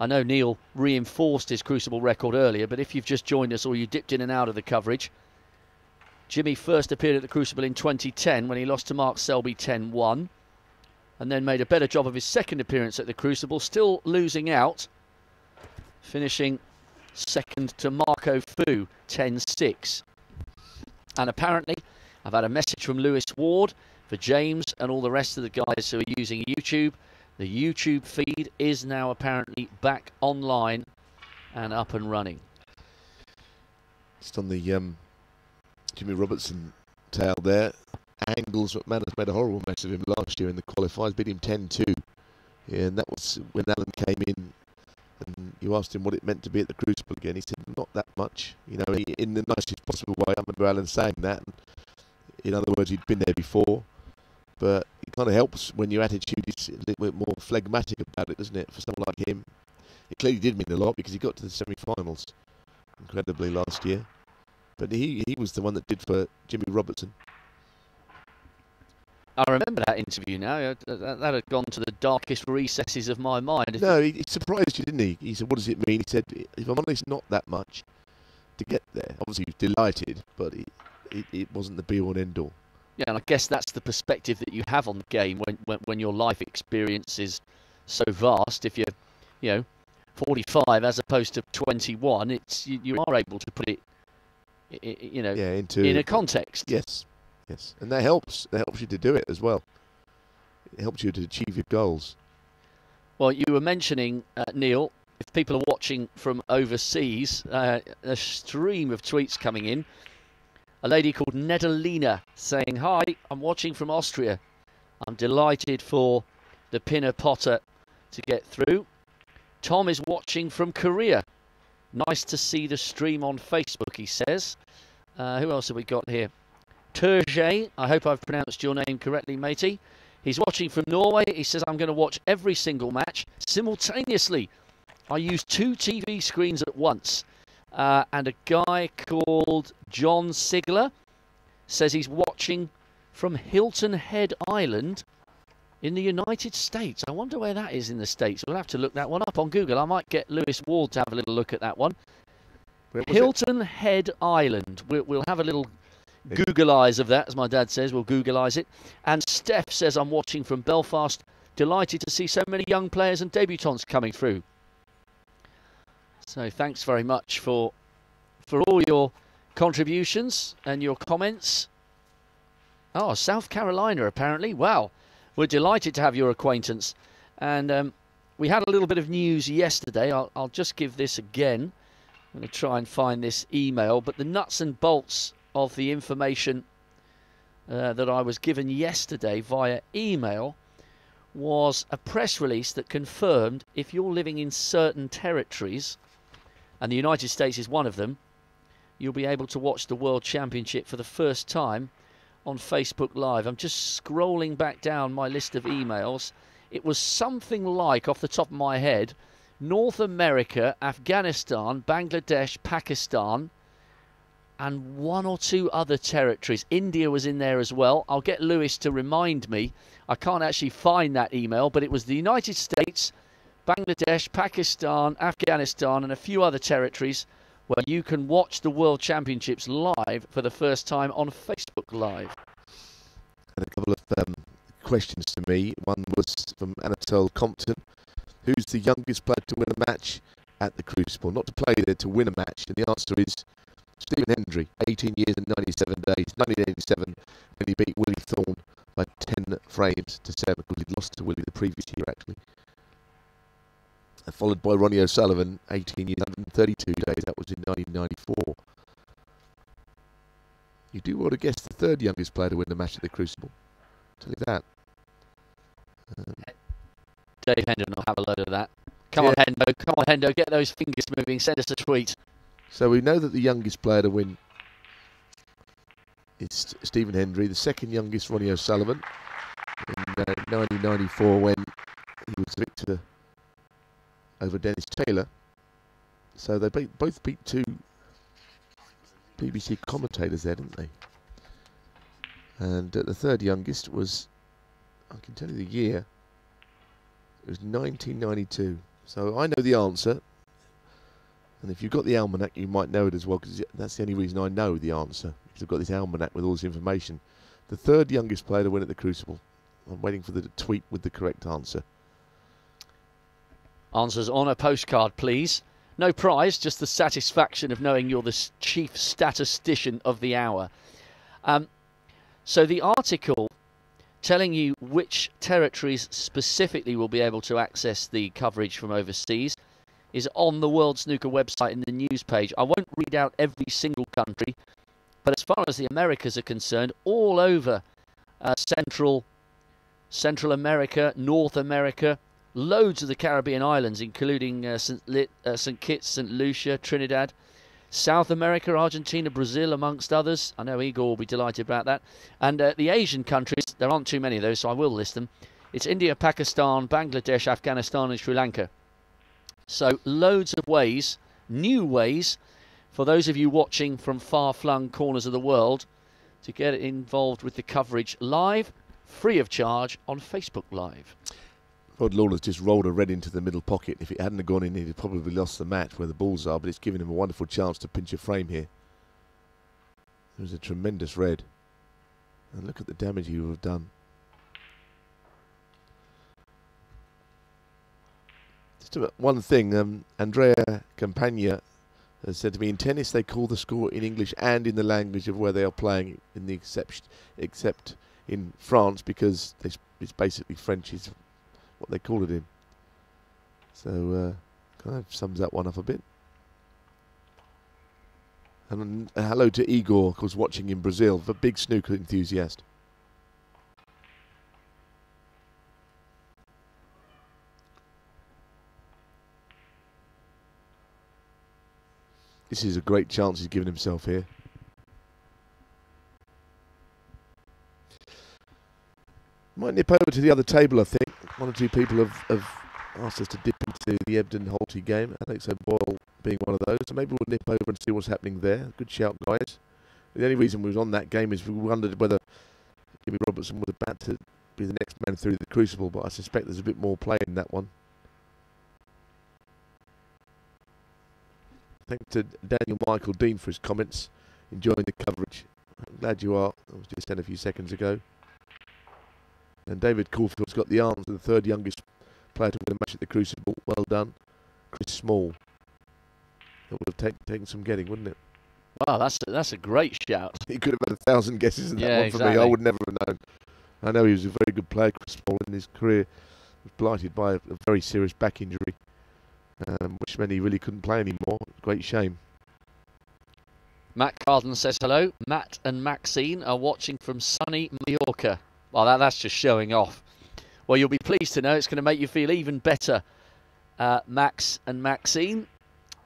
I know Neil reinforced his Crucible record earlier, but if you've just joined us or you dipped in and out of the coverage, Jimmy first appeared at the Crucible in 2010 when he lost to Mark Selby 10 1, and then made a better job of his second appearance at the Crucible, still losing out, finishing second to Marco Fu 10 6. And apparently, I've had a message from Lewis Ward for James and all the rest of the guys who are using YouTube. The YouTube feed is now apparently back online and up and running. Just on the um, Jimmy Robertson tail there. Alan McManus made a horrible mess of him last year in the qualifiers, beat him 10-2. Yeah, and that was when Alan came in and you asked him what it meant to be at the Crucible again. He said, not that much. You know, in the nicest possible way. I remember Alan saying that. In other words, he'd been there before. But it kind of helps when your attitude is a little bit more phlegmatic about it, doesn't it? For someone like him, it clearly did mean a lot because he got to the semi-finals incredibly last year. But he he was the one that did for Jimmy Robertson. I remember that interview now. That, that, had gone to the darkest recesses of my mind. No, he, he, surprised you, didn't he? He said, "What does it mean?" He said, "If I'm honest, not that much to get there." Obviously, he was delighted, but it, it, it wasn't the be-all and end-all. Yeah, and I guess that's the perspective that you have on the game when, when, when your life experience is so vast. If you're, you know, 45 as opposed to 21, it's you, you are able to put it, you know, yeah, into in a context. Yes, yes, and that helps. That helps you to do it as well. It helps you to achieve your goals. Well, you were mentioning uh, Neil. If people are watching from overseas, uh, a stream of tweets coming in. A lady called Nedalina saying, Hi, I'm watching from Austria. I'm delighted for the Pinner Potter to get through. Tom is watching from Korea. Nice to see the stream on Facebook, he says. Uh, who else have we got here? Turge, I hope I've pronounced your name correctly, matey. He's watching from Norway. He says, I'm going to watch every single match simultaneously. I use two TV screens at once. Uh, and a guy called John Sigler says he's watching from Hilton Head Island in the United States. I wonder where that is in the States. We'll have to look that one up on Google. I might get Lewis Ward to have a little look at that one. Hilton it? Head Island. We'll, we'll, have a little Google eyes of that, as my dad says. We'll Google eyes it. And Steph says, I'm watching from Belfast. Delighted to see so many young players and debutants coming through. So thanks very much for for all your contributions and your comments. Oh, South Carolina, apparently. Wow. We're delighted to have your acquaintance. And um, we had a little bit of news yesterday. I'll, I'll just give this again. I'm going to try and find this email. But the nuts and bolts of the information uh, that I was given yesterday via email was a press release that confirmed if you're living in certain territories and the United States is one of them, you'll be able to watch the World Championship for the first time on Facebook Live. I'm just scrolling back down my list of emails. It was something like, off the top of my head, North America, Afghanistan, Bangladesh, Pakistan, and one or two other territories. India was in there as well. I'll get Lewis to remind me. I can't actually find that email, but it was the United States, Bangladesh, Pakistan, Afghanistan, and a few other territories where you can watch the World Championships live for the first time on Facebook Live. And a couple of um, questions to me. One was from Anatole Compton. Who's the youngest player to win a match at the Crucible? Not to play there, to win a match. And the answer is Stephen Hendry, 18 years and 97 days, 1987, when he beat Willie Thorne by 10 frames to 7, because he'd lost to Willie the previous year, actually followed by Ronnie O'Sullivan, 18 years, 132 days. That was in 1994. You do want to guess the third youngest player to win the match at the Crucible. Tell you that. Um, Dave Hendon will have a load of that. Come yeah. on, Hendo. Come on, Hendo. Get those fingers moving. Send us a tweet. So we know that the youngest player to win is Stephen Hendry. The second youngest, Ronnie O'Sullivan, in uh, 1994 when he was victor over Dennis Taylor. So they beat, both beat two BBC commentators there, didn't they? And uh, the third youngest was, I can tell you the year, it was 1992. So I know the answer. And if you've got the almanac, you might know it as well, because that's the only reason I know the answer. Because I've got this almanac with all this information. The third youngest player to win at the Crucible. I'm waiting for the tweet with the correct answer. Answers on a postcard, please. No prize, just the satisfaction of knowing you're the chief statistician of the hour. Um, so the article telling you which territories specifically will be able to access the coverage from overseas is on the World Snooker website in the news page. I won't read out every single country, but as far as the Americas are concerned, all over uh, Central Central America, North America, loads of the Caribbean islands, including uh, St. Lit, uh, St. Kitts, St. Lucia, Trinidad, South America, Argentina, Brazil, amongst others. I know Igor will be delighted about that. And uh, the Asian countries, there aren't too many of those, so I will list them. It's India, Pakistan, Bangladesh, Afghanistan, and Sri Lanka. So, loads of ways, new ways, for those of you watching from far flung corners of the world to get involved with the coverage live, free of charge, on Facebook Live. Rod Lawler's just rolled a red into the middle pocket. If it hadn't have gone in, he'd have probably lost the match where the balls are, but it's given him a wonderful chance to pinch a frame here. It was a tremendous red. And look at the damage he would have done. Just one thing, um, Andrea Campagna has said to me, in tennis they call the score in English and in the language of where they are playing, in the except, except in France because it's basically French is what they call it in. So uh, kind of sums that one up a bit. And hello to Igor, of course, watching in Brazil, the big snooker enthusiast. This is a great chance he's given himself here. Might nip over to the other table, I think. One or two people have, have asked us to dip into the Ebdon Holty game. Alex O'Boyle being one of those. So maybe we'll nip over and see what's happening there. Good shout, guys. The only reason we was on that game is we wondered whether Jimmy Robertson was about to be the next man through the crucible, but I suspect there's a bit more play in that one. Thanks to Daniel Michael Dean for his comments. Enjoying the coverage. I'm glad you are. I was just said a few seconds ago. And David Caulfield's got the arms of the third youngest player to win a match at the Crucible. Well done. Chris Small. That would have take, taken some getting, wouldn't it? Wow, that's a, that's a great shout. He could have had a thousand guesses in that yeah, one for exactly. me. I would never have known. I know he was a very good player, Chris Small, in his career was blighted by a, a very serious back injury, um, which meant he really couldn't play anymore. Great shame. Matt Carden says hello. Matt and Maxine are watching from sunny Mallorca. Well, that, that's just showing off. Well, you'll be pleased to know it's going to make you feel even better, uh, Max and Maxine.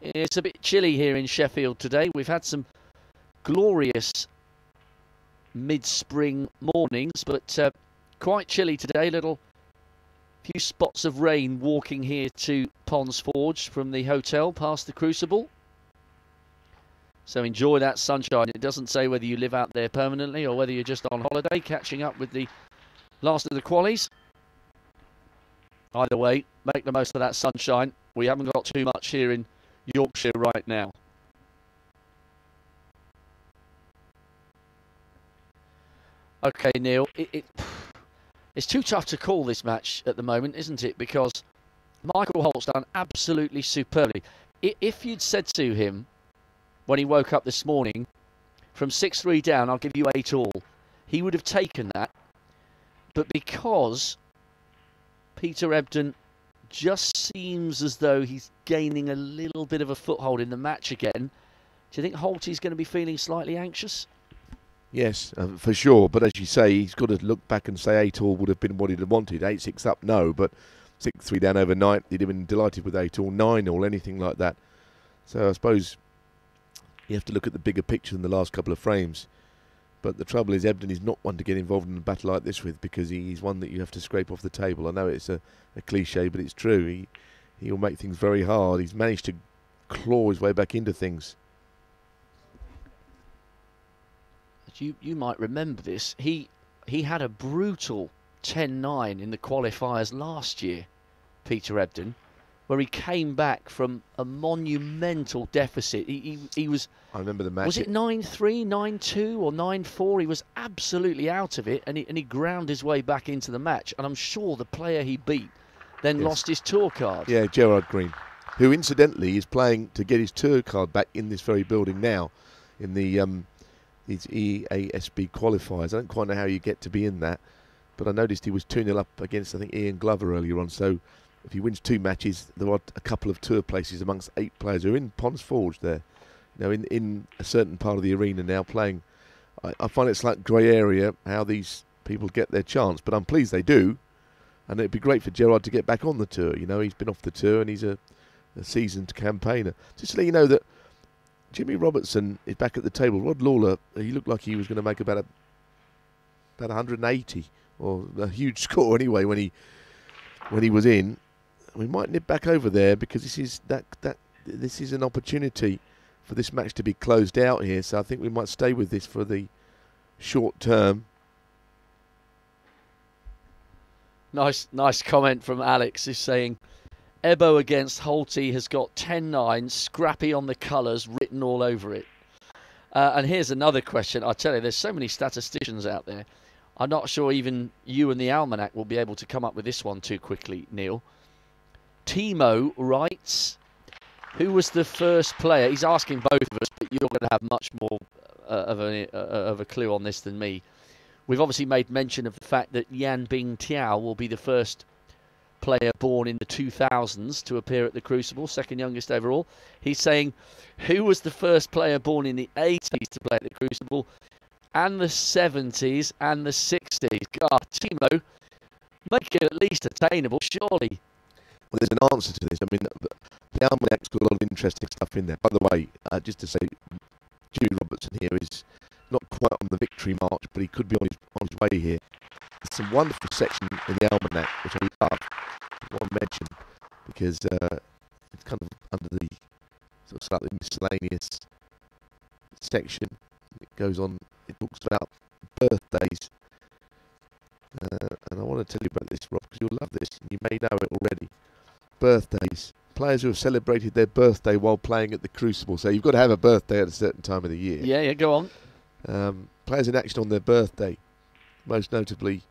It's a bit chilly here in Sheffield today. We've had some glorious mid-spring mornings, but uh, quite chilly today. Little few spots of rain walking here to Ponds Forge from the hotel past the Crucible. So enjoy that sunshine. It doesn't say whether you live out there permanently or whether you're just on holiday, catching up with the last of the qualies. Either way, make the most of that sunshine. We haven't got too much here in Yorkshire right now. Okay, Neil, it, it, it's too tough to call this match at the moment, isn't it? Because Michael Holt's done absolutely superbly. If you'd said to him when he woke up this morning, from 6 3 down, I'll give you 8 all, he would have taken that. But because Peter Ebdon just seems as though he's gaining a little bit of a foothold in the match again, do you think Holty's going to be feeling slightly anxious? Yes, uh, for sure. But as you say, he's got to look back and say 8 all would have been what he'd have wanted. 8 6 up, no, but 6 3 down overnight, he'd have been delighted with 8 all, 9 all, anything like that. So I suppose you have to look at the bigger picture than the last couple of frames. But the trouble is, Ebdon is not one to get involved in a battle like this with because he's one that you have to scrape off the table. I know it's a, a cliche, but it's true. He he will make things very hard. He's managed to claw his way back into things. You you might remember this. He he had a brutal 10-9 in the qualifiers last year, Peter Ebdon. Where he came back from a monumental deficit. He, he, he was. I remember the match. Was it 9 3, 9 2, or 9 4? He was absolutely out of it and he, and he ground his way back into the match. And I'm sure the player he beat then Yes. lost his tour card. Yeah, Gerard Green, who incidentally is playing to get his tour card back in this very building now, in the um, these EASB qualifiers. I don't quite know how you get to be in that, but I noticed he was 2 0 up against I think Ian Glover earlier on. So if he wins two matches, there are a couple of tour places amongst eight players who are in Ponds Forge there. You know, in in a certain part of the arena now playing. I, I find it's like grey area how these people get their chance, but I'm pleased they do and it'd be great for Gerard to get back on the tour. You know, he's been off the tour and he's a, a seasoned campaigner. Just to let you know that Jimmy Robertson is back at the table. Rod Lawler, he looked like he was going to make about a, about 180 or a huge score anyway when he when he was in. We might nip back over there because this is that that this is an opportunity for this match to be closed out here. So I think we might stay with this for the short term. Nice, nice comment from Alex. Is saying, Ebo against Holty has got 10-9, scrappy on the colours, written all over it. Uh, and here's another question. I tell you, there's so many statisticians out there. I'm not sure even you and the Almanac will be able to come up with this one too quickly, Neil. Timo writes, "Who was the first player?" He's asking both of us, but you're going to have much more uh, of a uh, of a clue on this than me. We've obviously made mention of the fact that Yan Bingtao will be the first player born in the 2000s to appear at the Crucible, second youngest overall. He's saying, who was the first player born in the 80s to play at the Crucible, and the 70s and the 60s? God, Timo, make it at least attainable, surely. Well, there's an answer to this. I mean, the Almanac's got a lot of interesting stuff in there. By the way, uh, just to say, Jimmy Robertson here is not quite on the victory march, but he could be on his, on his way here. There's some wonderful section in the Almanac, which I love. I want to mention because uh, it's kind of under the sort of slightly miscellaneous section. It goes on. It talks about birthdays, uh, and I want to tell you about this, Rob, because you'll love this. You may know it already birthdays. Players who have celebrated their birthday while playing at the Crucible. So you've got to have a birthday at a certain time of the year. Yeah, yeah, go on. Um, players in action on their birthday. Most notably,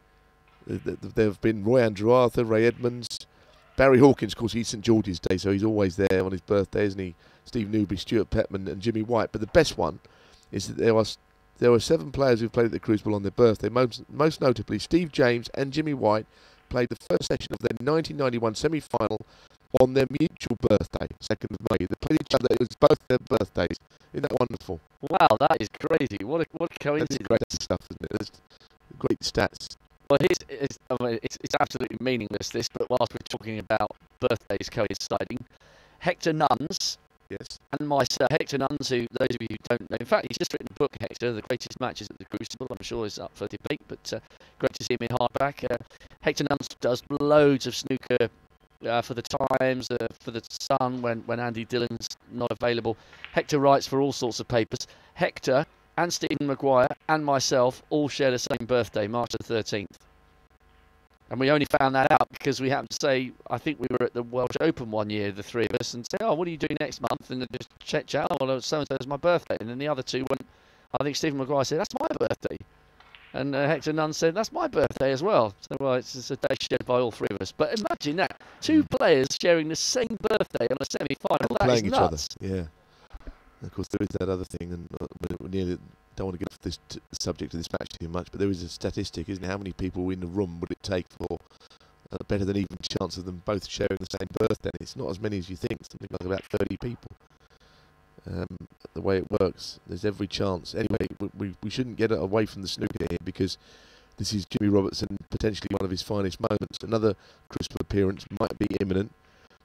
th- th- there have been Roy Andrewartha, Ray Edmonds, Barry Hawkins. Of course, he's St George's Day, so he's always there on his birthday, isn't he? Steve Newby, Stuart Pettman, and Jimmy White. But the best one is that there was there were seven players who played at the Crucible on their birthday. Most, most notably, Steve James and Jimmy White played the first session of their 1991 semi-final on their mutual birthday, 2nd of May. They played each other. It was both their birthdays. Isn't that wonderful? Wow, that is crazy. What a what a That's great stuff, isn't it? That's great stats. Well, here's, it's, I mean, it's, it's absolutely meaningless, this, but whilst we're talking about birthdays coinciding, Hector Nunns Yes. and Sir Hector who those of you who don't know, in fact, he's just written a book, Hector, The Greatest Matches at the Crucible. I'm sure is up for debate, but uh, great to see him in hardback. Uh, Hector Nunns does loads of snooker uh, for the Times, uh, for the Sun when, when Andy Dillon's not available. Hector writes for all sorts of papers. Hector and Stephen Maguire and myself all share the same birthday, March the 13th. And we only found that out because we happened to say, I think we were at the Welsh Open one year, the three of us, and say, oh, what are you doing next month? And then just check chat, oh, well, so and so is my birthday. And then the other two went, I think Stephen Maguire said, that's my birthday. And uh, Hector Nunn said, that's my birthday as well. So, well, it's, it's a day shared by all three of us. But imagine that two players sharing the same birthday on a semi final. And That playing each other. Yeah. And of course, there is that other thing, and uh, nearly don't want to get off this subject of this match too much, but there is a statistic, isn't it? How many people in the room would it take for a better than even chance of them both sharing the same birthday? And it's not as many as you think, something like about 30 people. Um, the way it works, there's every chance. Anyway, we, we, shouldn't get away from the snooker here because this is Jimmy Robertson, potentially one of his finest moments. Another Crucible appearance might be imminent.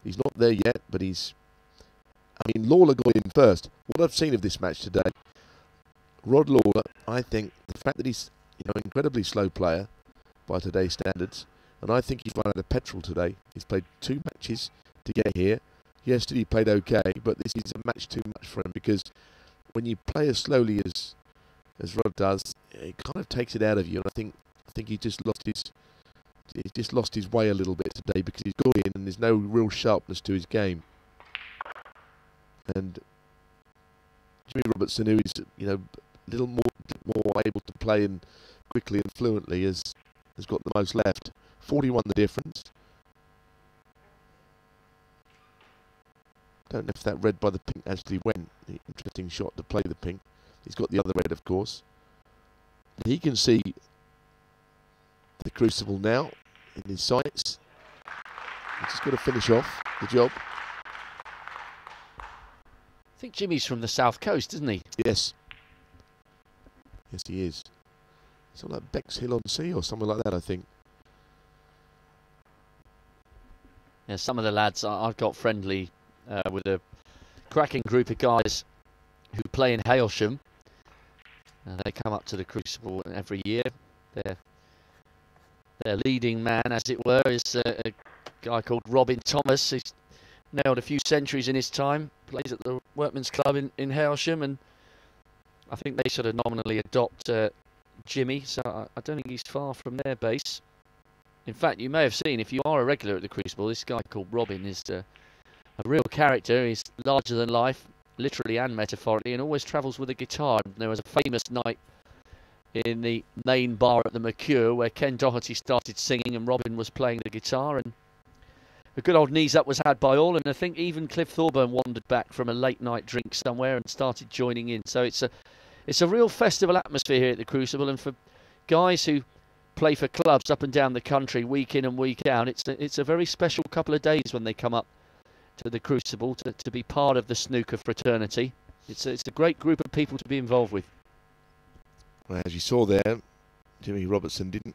He's not there yet, but he's. I mean, Lawler got in first. What I've seen of this match today, Rod Lawler, I think the fact that he's you know incredibly slow player by today's standards, and I think he's run out of petrol today. He's played two matches to get here. Yesterday he played okay, but this is a match too much for him because when you play as slowly as as Rod does, it kind of takes it out of you. And I think I think he just lost his he's just lost his way a little bit today because he's got in and there's no real sharpness to his game. And Jimmy Robertson, who is you know little more more able to play and quickly and fluently, has has got the most left. 41 the difference. Don't know if that red by the pink actually went. Interesting shot to play the pink. He's got the other red, of course. He can see the crucible now in his sights. He's just got to finish off the job. I think Jimmy's from the south coast, isn't he? Yes. Yes, he is. Something like Bexhill on Sea or something like that, I think. Yeah, some of the lads I've got friendly uh, with a cracking group of guys who play in Hailsham. Uh, they come up to the Crucible every year. Their their leading man, as it were, is uh, a guy called Robin Thomas. He's nailed a few centuries in his time. Plays at the Workmen's Club in in Hailsham, and I think they sort of nominally adopt uh, Jimmy. So I, I don't think he's far from their base. In fact, you may have seen, if you are a regular at the Crucible, this guy called Robin is uh, a real character. He's larger than life, literally and metaphorically, and always travels with a guitar. There was a famous night in the main bar at the Mercure where Ken Doherty started singing and Robin was playing the guitar. And a good old knees up was had by all. And I think even Cliff Thorburn wandered back from a late night drink somewhere and started joining in. So it's a it's a real festival atmosphere here at the Crucible. And for guys who play for clubs up and down the country week in and week out. It's a, it's a very special couple of days when they come up to the Crucible to, to be part of the snooker fraternity. It's a, it's a great group of people to be involved with. Well, as you saw there, Jimmy Robertson didn't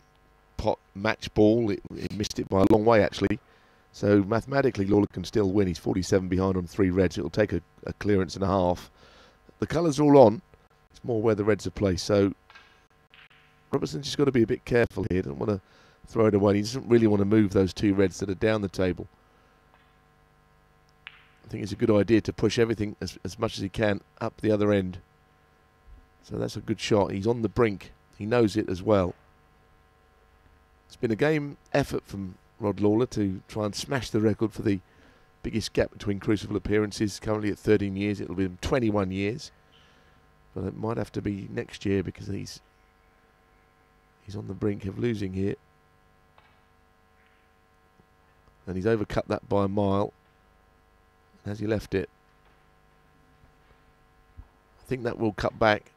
pot match ball. It, it missed it by a long way, actually. So mathematically, Lawler can still win. He's 47 behind on three reds. It'll take a, a clearance and a half. The colours are all on. More where the reds are placed. So Robertson's just got to be a bit careful here. Doesn't want to throw it away. He doesn't really want to move those two reds that are down the table. I think it's a good idea to push everything as, as much as he can up the other end. So that's a good shot. He's on the brink. He knows it as well. It's been a game effort from Rod Lawler to try and smash the record for the biggest gap between Crucible appearances. Currently at 13 years. It'll be 21 years. But it might have to be next year because he's He's on the brink of losing here. And he's overcut that by a mile. Has he left it? I think that will cut back.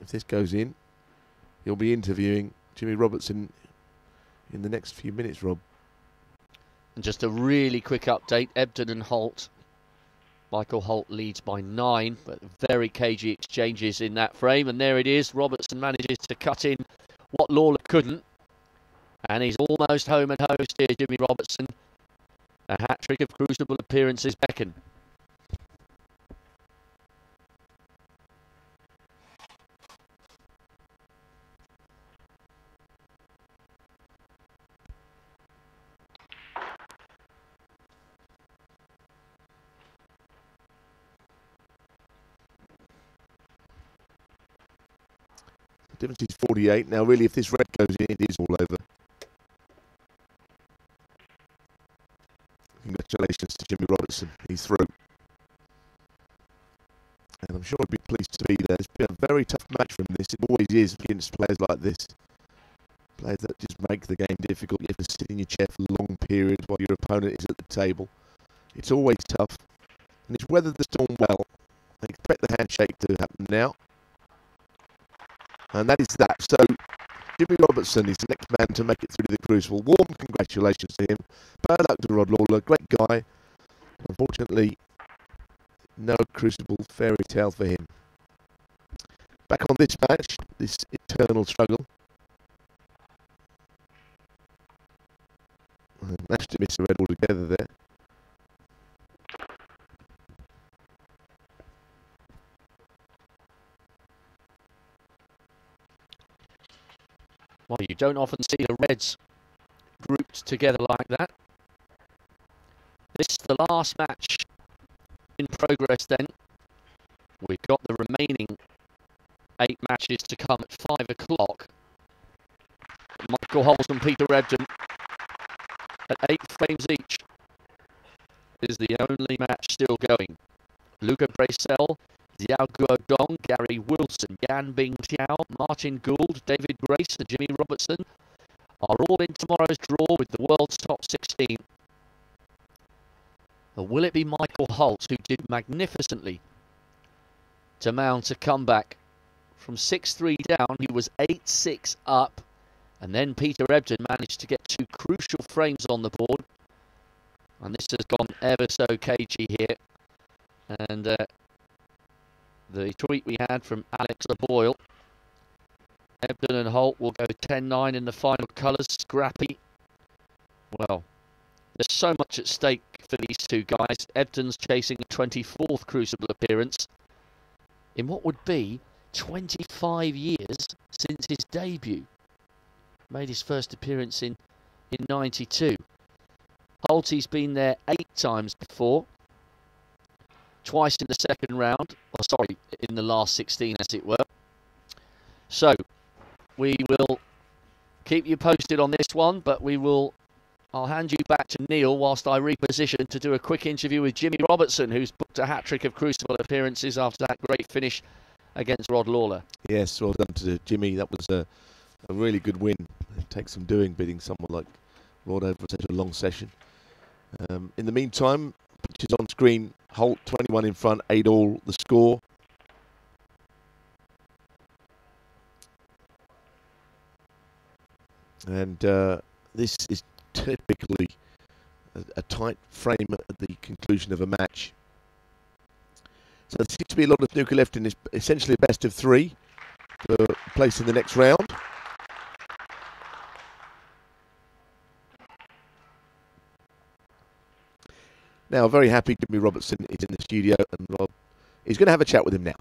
If this goes in, he'll be interviewing Jimmy Robertson in the next few minutes, Rob. And just a really quick update Ebdon and Holt. Michael Holt leads by nine, but very cagey exchanges in that frame. And there it is. Robertson manages to cut in what Lawler couldn't. And he's almost home and host here, Jimmy Robertson. A hat trick of crucible appearances beckon. Difference is 48. Now, really, if this red goes in, it is all over. Congratulations to Jimmy Robertson. He's through. And I'm sure he'd be pleased to be there. It's been a very tough match from this. It always is against players like this. Players that just make the game difficult. You have to sit in your chair for long periods while your opponent is at the table. It's always tough. And he's weathered the storm well. I expect the handshake to happen now. And that is that. So Jimmy Robertson is the next man to make it through to the Crucible. Warm congratulations to him. Bad luck to Rod Lawler. Great guy. Unfortunately, no Crucible fairy tale for him. Back on this match, this eternal struggle. I managed to miss the red altogether there. Well, you don't often see the Reds grouped together like that. This is the last match in progress then. We've got the remaining eight matches to come at five o'clock. Michael Holt and Peter Ebdon at eight frames each. Is the only match still going. Luca Brecel, Xiao Guodong, Gary Wilson, Yan Bingtao, Martin Gould, David Grace and Jimmy Robertson are all in tomorrow's draw with the world's top 16. Or will it be Michael Holt who did magnificently to mount a comeback from 6-3 down? He was 8-6 up and then Peter Ebdon managed to get two crucial frames on the board. And this has gone ever so cagey here. And uh, the tweet we had from Alex LeBoyle. Ebdon and Holt will go 10-9 in the final colours. Scrappy. Well, there's so much at stake for these two guys. Ebdon's chasing a 24th Crucible appearance in what would be 25 years since his debut made his first appearance in, in 92. Holty's been there eight times before, twice in the second round, or sorry, in the last 16 as it were. So, we will keep you posted on this one, but we will I'll hand you back to Neil whilst I reposition to do a quick interview with Jimmy Robertson, who's booked a hat trick of Crucible appearances after that great finish against Rod Lawler. Yes, well done to Jimmy. That was a, a really good win it takes some doing beating someone like Rod over such a long session. Um, in the meantime, pictures on screen. Holt 21 in front, 8 all the score. And uh, this is typically a, a, tight frame at the conclusion of a match. So there seems to be a lot of snooker left in this essentially a best of three for place in the next round. Now, very happy Jimmy Robertson is in the studio, and Rob is going to have a chat with him now.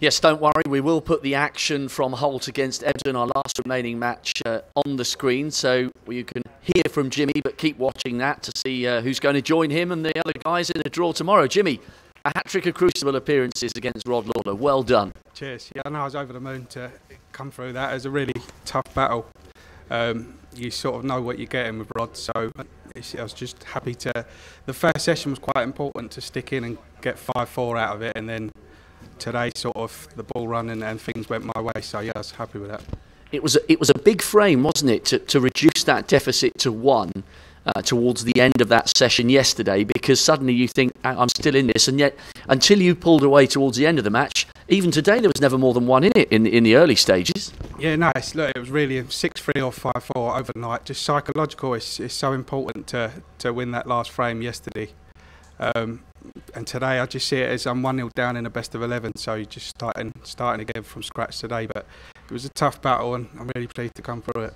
Yes, don't worry. We will put the action from Holt against Ebdon, our last remaining match, uh, on the screen, so you can hear from Jimmy. But keep watching that to see uh, who's going to join him and the other guys in the draw tomorrow. Jimmy, a hat trick of Crucible appearances against Rod Lawler. Well done. Cheers. Yeah, I know I was over the moon to come through that. It was a really tough battle. Um, you sort of know what you're getting with Rod, so I was just happy to. The first session was quite important to stick in and get five four out of it, and then today sort of the ball running and things went my way. So yeah, I was happy with that. It was a, it was a big frame, wasn't it, to, to reduce that deficit to one uh, towards the end of that session yesterday, because suddenly you think I'm still in this, and yet until you pulled away towards the end of the match, even today there was never more than one in it in in the early stages. Yeah, nice. Look, it was really six three or five four overnight. Just psychological. It's, it's so important to to win that last frame yesterday. Um, and today I just see it as I'm one 0 down in a best of eleven, so you're just starting starting again from scratch today. But it was a tough battle, and I'm really pleased to come through it.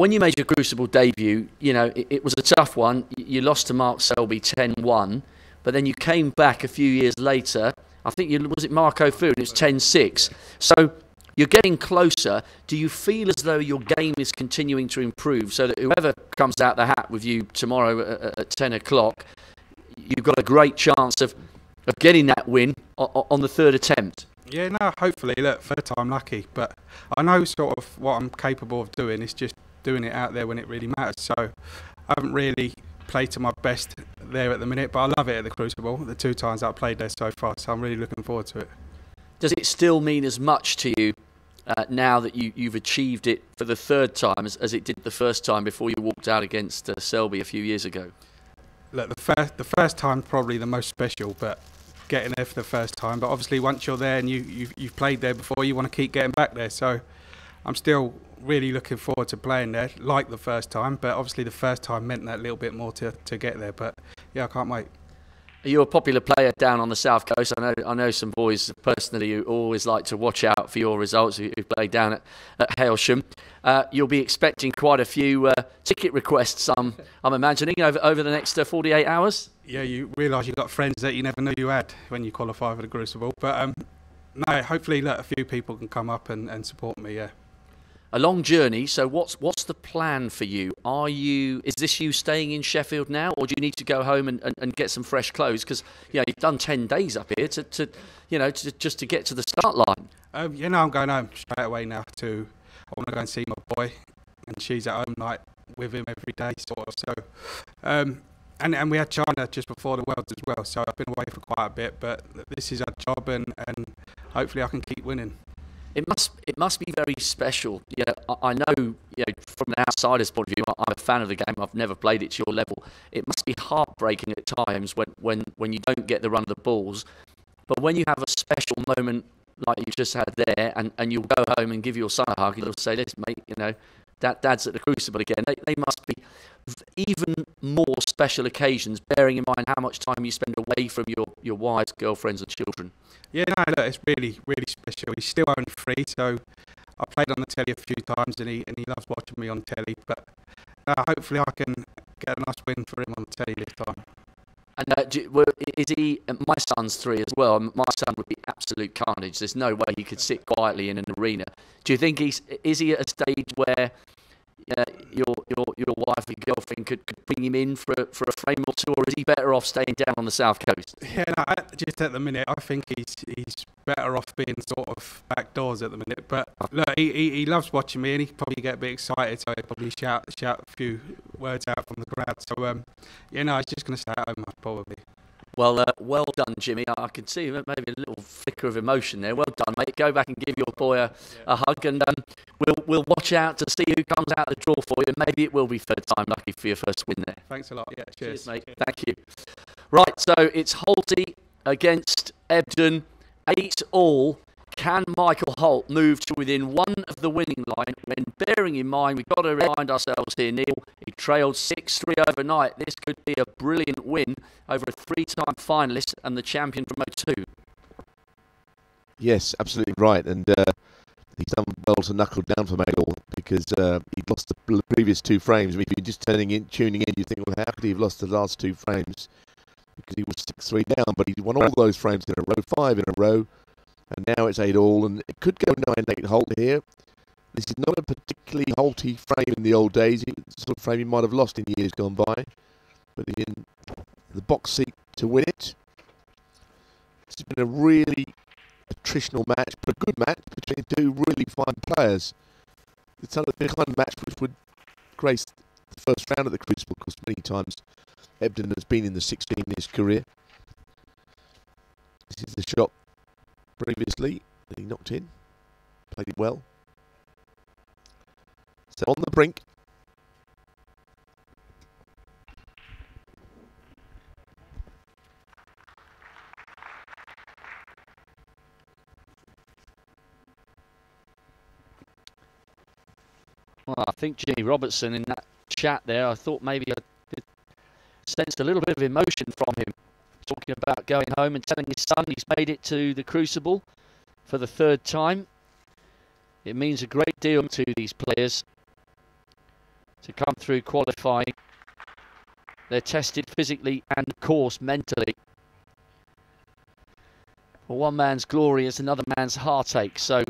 When you made your Crucible debut, you know it, it was a tough one. You lost to Mark Selby 10-1, but then you came back a few years later I think you was it Marco Fu, it's 10-6. So you're getting closer. Do you feel as though your game is continuing to improve so that whoever comes out the hat with you tomorrow at, at 10 o'clock, you've got a great chance of, of getting that win on, the third attempt? Yeah, no, hopefully, look, third time lucky. But I know sort of what I'm capable of doing. It's just doing it out there when it really matters. So I haven't really played to my best there at the minute, but I love it at the Crucible, the two times I've played there so far, so I'm really looking forward to it. Does it still mean as much to you uh, now that you, you've achieved it for the third time as, as, it did the first time before you walked out against uh, Selby a few years ago? Look, the first, the first time probably the most special, but getting there for the first time. But obviously, once you're there and you, you've, you've played there before, you want to keep getting back there. So I'm still really looking forward to playing there, like the first time. But obviously, the first time meant that little bit more to, to get there. But yeah, I can't wait. You're a popular player down on the south coast. I know. I know some boys personally who always like to watch out for your results. Who, who play down at, at Hailsham. Uh, you'll be expecting quite a few uh, ticket requests. I'm, I'm imagining over over the next uh, 48 hours. Yeah, you realise you've got friends that you never knew you had when you qualify for the Crucible. But um, no, hopefully, let a few people can come up and, and support me. Yeah a long journey. So what's what's the plan for you? Are you is this you staying in Sheffield now, or do you need to go home and, and, and get some fresh clothes? Because you know you've done ten days up here to, to you know to, just to get to the start line. Um, yeah, no, I'm going home straight away now. To I want to go and see my boy and she's at home like with him every day, sort of. So, um, and and we had China just before the Worlds as well. So I've been away for quite a bit, but this is our job, and and hopefully I can keep winning. It must it must be very special. Yeah, I, I know. You know, from an outsider's point of view, I'm a fan of the game. I've never played it to your level. It must be heartbreaking at times when when when you don't get the run of the balls. But when you have a special moment like you just had there, and, and you'll go home and give your son a hug, and you'll say, "Listen, mate, you know, Dad, Dad's at the Crucible again." They, they must be even more special occasions, bearing in mind how much time you spend away from your, your wives, girlfriends, and children. Yeah, no, look, it's really, really special. He's still only three, so I played on the telly a few times, and he and he loves watching me on telly. But uh, hopefully, I can get a nice win for him on the telly this time. And uh, do, well, is he? My son's three as well. My son would be absolute carnage. There's no way he could sit quietly in an arena. Do you think he's? Is he at a stage where uh, your your your wife and girlfriend could, could bring him in for a, for a frame or two, or is he better off staying down on the south coast? Yeah, no, just at the minute, I think he's he's better off being sort of back doors at the minute. But look, he, he, he loves watching me, and he probably get a bit excited, so he probably shout shout a few words out from the crowd. So um, yeah, no, he's just going to stay at home probably. Well, uh, well done, Jimmy. I can see maybe a little flicker of emotion there. Well done, mate. Go back and give your boy a, a hug, and um, we'll we'll watch out to see who comes out the draw for you. Maybe it will be third time lucky for your first win there. Thanks a lot. Yeah, cheers, cheers mate. Cheers. Thank you. Right, so it's Holty against Ebdon, eight all. Can Michael Holt move to within one of the winning line when, bearing in mind, we've got to remind ourselves here, Neil, he trailed 6 3 overnight. This could be a brilliant win over a three time finalist and the champion from 02. Yes, absolutely right. And uh, he's done well to knuckle down for Michael because uh, he'd lost the previous two frames. I mean, if you're just turning in, tuning in, you think, well, how could he have lost the last two frames? Because he was 6 3 down, but he won all those frames in a row, five in a row and now it's 8 all, and it could go 9 8 Holt here. This is not a particularly Holty frame in the old days, it's sort of frame you might have lost in years gone by, but in the box seat to win it. This has been a really attritional match, but a good match between two really fine players. It's another behind match which would grace the first round of the Crucible, because many times Ebdon has been in the 16 in his career. This is the shot previously he knocked in. Played it well. So on the brink. Well, I think Jimmy Robertson in that chat there, I thought maybe I sensed a little bit of emotion from him talking about going home and telling his son he's made it to the Crucible for the third time. It means a great deal to these players to come through qualifying. They're tested physically and, of course, mentally. For one man's glory is another man's heartache. So,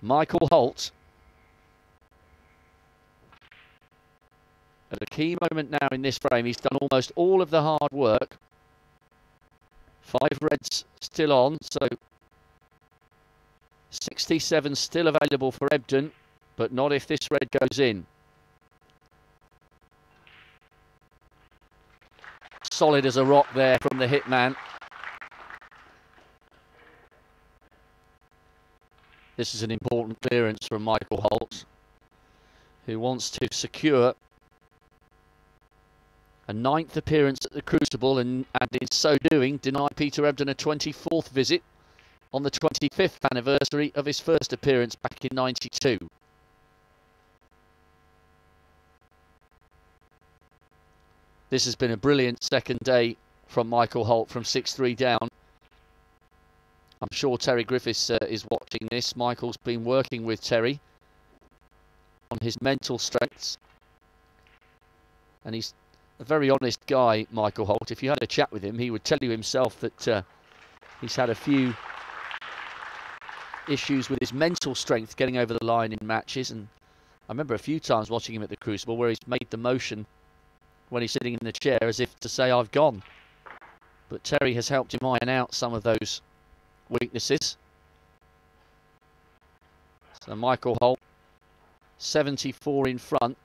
Michael Holt At a key moment now in this frame, he's done almost all of the hard work. Five reds still on, so 67 still available for Ebdon, but not if this red goes in. Solid as a rock there from the hitman. This is an important clearance from Michael Holtz, who wants to secure a ninth appearance at the Crucible and, and in so doing denied Peter Ebdon a 24th visit on the 25th anniversary of his first appearance back in 92. This has been a brilliant second day from Michael Holt from 6-3 down. I'm sure Terry Griffiths uh, is watching this. Michael's been working with Terry on his mental strengths and he's a very honest guy, Michael Holt. If you had a chat with him, he would tell you himself that uh, he's had a few issues with his mental strength getting over the line in matches. And I remember a few times watching him at the Crucible where he's made the motion when he's sitting in the chair as if to say, I've gone. But Terry has helped him iron out some of those weaknesses. So Michael Holt 74 in front,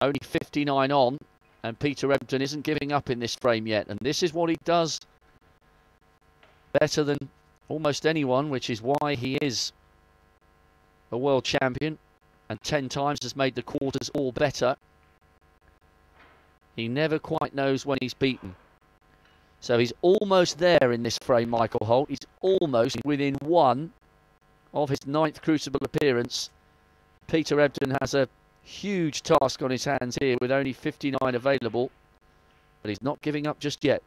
only 59 on, and Peter Ebdon isn't giving up in this frame yet. And this is what he does better than almost anyone, which is why he is a world champion and 10 times has made the quarters all better. He never quite knows when he's beaten. So he's almost there in this frame, Michael Holt. He's almost within one of his ninth Crucible appearance. Peter Ebdon has a huge task on his hands here with only 59 available, but he's not giving up just yet.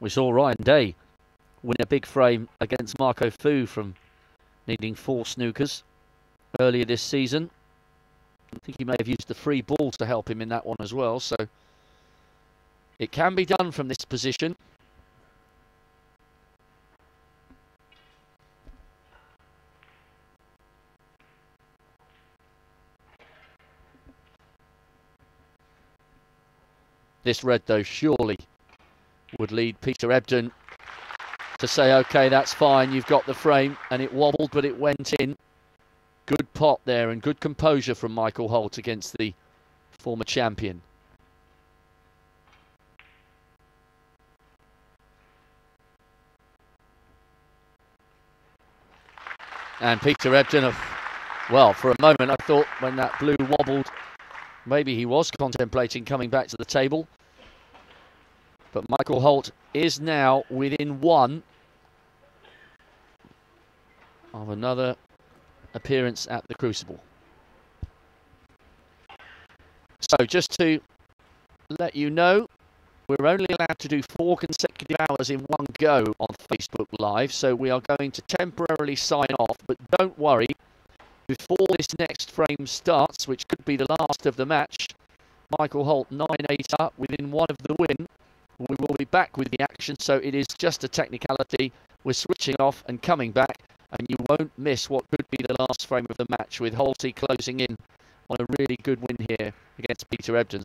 We saw Ryan Day win a big frame against Marco Fu from needing four snookers earlier this season. I think he may have used the free ball to help him in that one as well. So it can be done from this position. This red, though, surely would lead Peter Ebdon to say, okay, that's fine, you've got the frame, and it wobbled, but it went in. Good pot there and good composure from Michael Holt against the former champion. And Peter Ebdon, well, for a moment I thought when that blue wobbled, maybe he was contemplating coming back to the table. But Michael Holt is now within one of another appearance at the Crucible. So just to let you know, we're only allowed to do four consecutive hours in one go on Facebook Live, so we are going to temporarily sign off, but don't worry, before this next frame starts, which could be the last of the match, Michael Holt 9-8 up within one of the win, we will be back with the action, so it is just a technicality. We're switching off and coming back, and you won't miss what could be the last frame of the match with Holty closing in on a really good win here against Peter Ebdon.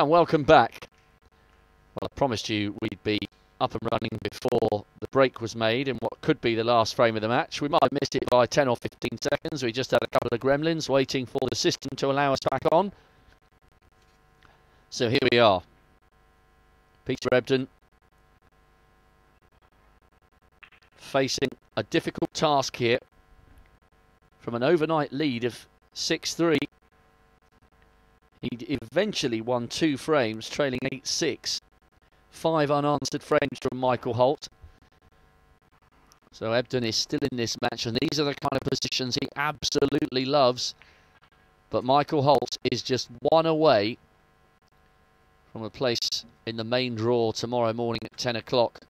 And welcome back. Well, I promised you we'd be up and running before the break was made in what could be the last frame of the match. We might have missed it by 10 or 15 seconds. We just had a couple of gremlins waiting for the system to allow us back on. So here we are. Peter Ebdon facing a difficult task here from an overnight lead of 6-3 he eventually won two frames, trailing 8 6. Five unanswered frames from Michael Holt. So Ebdon is still in this match, and these are the kind of positions he absolutely loves. But Michael Holt is just one away from a place in the main draw tomorrow morning at 10 o'clock.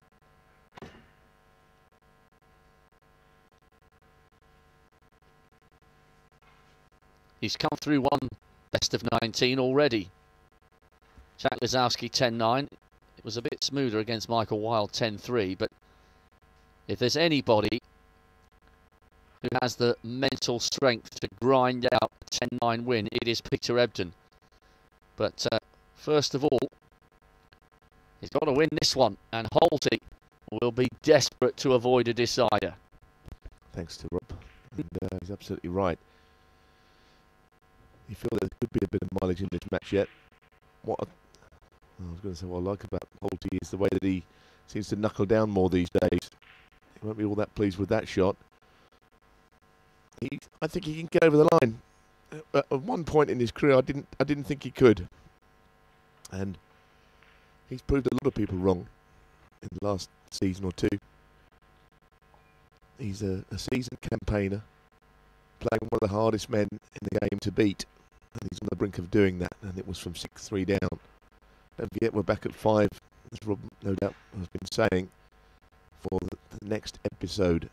He's come through one best of 19 already. Jack Lisowski 10-9. It was a bit smoother against Michael Wild 10-3, but if there's anybody who has the mental strength to grind out a 10-9 win, it is Peter Ebdon. But uh, first of all, He's got to win this one, and Holty will be desperate to avoid a decider. Thanks to Rob. And, uh, he's absolutely right. You feel there could be a bit of mileage in this match yet. What I, I was going to say, what I like about Holty is the way that he seems to knuckle down more these days. He won't be all that pleased with that shot. He, I think he can get over the line. Uh, at one point in his career, I didn't, I didn't think he could, and he's proved a lot of people wrong in the last season or two. He's a, a seasoned campaigner, playing one of the hardest men in the game to beat, and he's on the brink of doing that. And it was from six-three down. Don't forget, we're back at five, as Rob no doubt has been saying, for the next episode.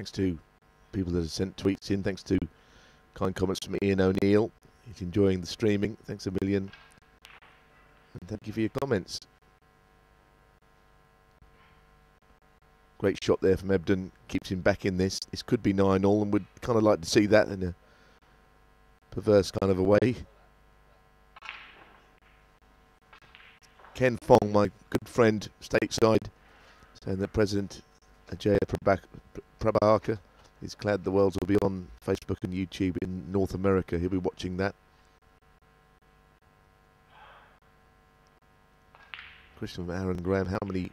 Thanks to people that have sent tweets in. Thanks to kind comments from Ian O'Neill. He's enjoying the streaming. Thanks a million. And thank you for your comments. Great shot there from Ebdon. Keeps him back in this. This could be 9 all, and we'd kind of like to see that in a perverse kind of a way. Ken Fong, my good friend, stateside, saying that President Ajaya Prabhakar is glad the worlds will be on Facebook and YouTube in North America. He'll be watching that. Question from Aaron Graham. How many,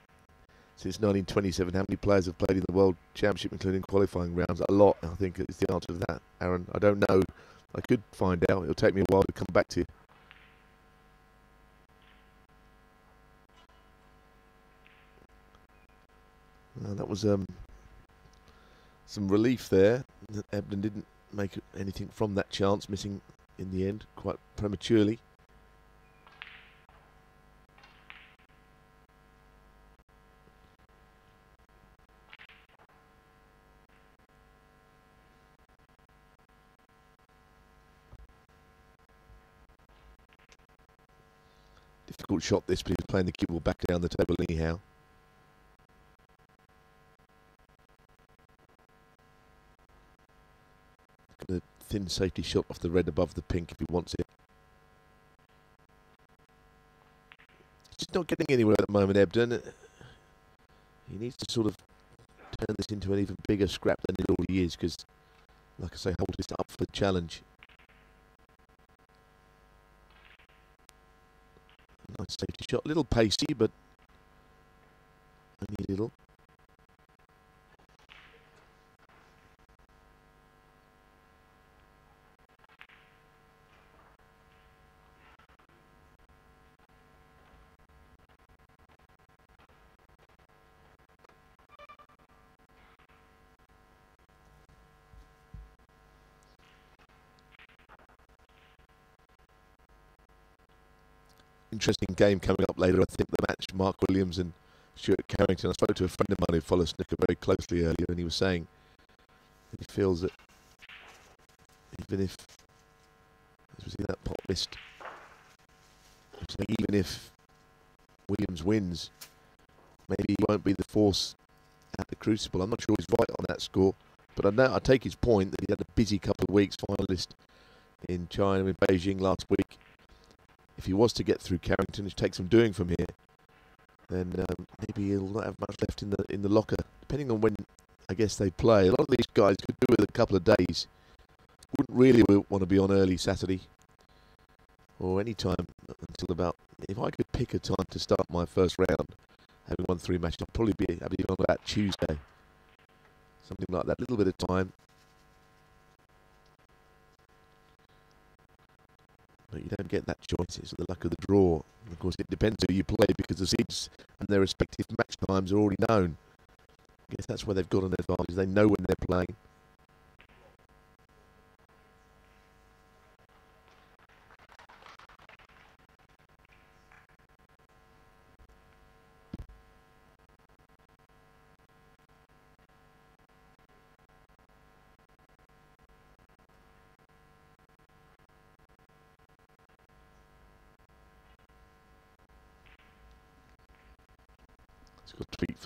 since 1927, how many players have played in the World Championship, including qualifying rounds? A lot, I think, is the answer to that, Aaron. I don't know. I could find out. It'll take me a while to come back to you. Uh, that was um, some relief there that Ebdon didn't make anything from that chance, missing in the end quite prematurely. Difficult shot this, but he's playing the ball back down the table anyhow. Thin safety shot off the red above the pink if he wants it. He's just not getting anywhere at the moment, Ebdon. He needs to sort of turn this into an even bigger scrap than it already is because, like I say, hold this up for the challenge. Nice safety shot, a little pacey, but only a little. Interesting game coming up later. I think the match Mark Williams and Stuart Carrington. I spoke to a friend of mine who follows snooker very closely earlier, and he was saying he feels that even if as we see that pot missed, even if Williams wins, maybe he won't be the force at the Crucible. I'm not sure he's right on that score, but I know I take his point that he had a busy couple of weeks, finalist in China in Beijing last week if he was to get through Carrington, it takes some doing from here. then um, maybe he'll not have much left in the in the locker. Depending on when I guess they play. A lot of these guys could do with a couple of days. Wouldn't really want to be on early Saturday or any time until about. If I could pick a time to start my first round, having won three matches, I'd probably be, be on about Tuesday. Something like that. A little bit of time. But you don't get that choice. It's the luck of the draw. Of course, it depends who you play because the seeds and their respective match times are already known. I guess that's where they've got an advantage. They know when they're playing.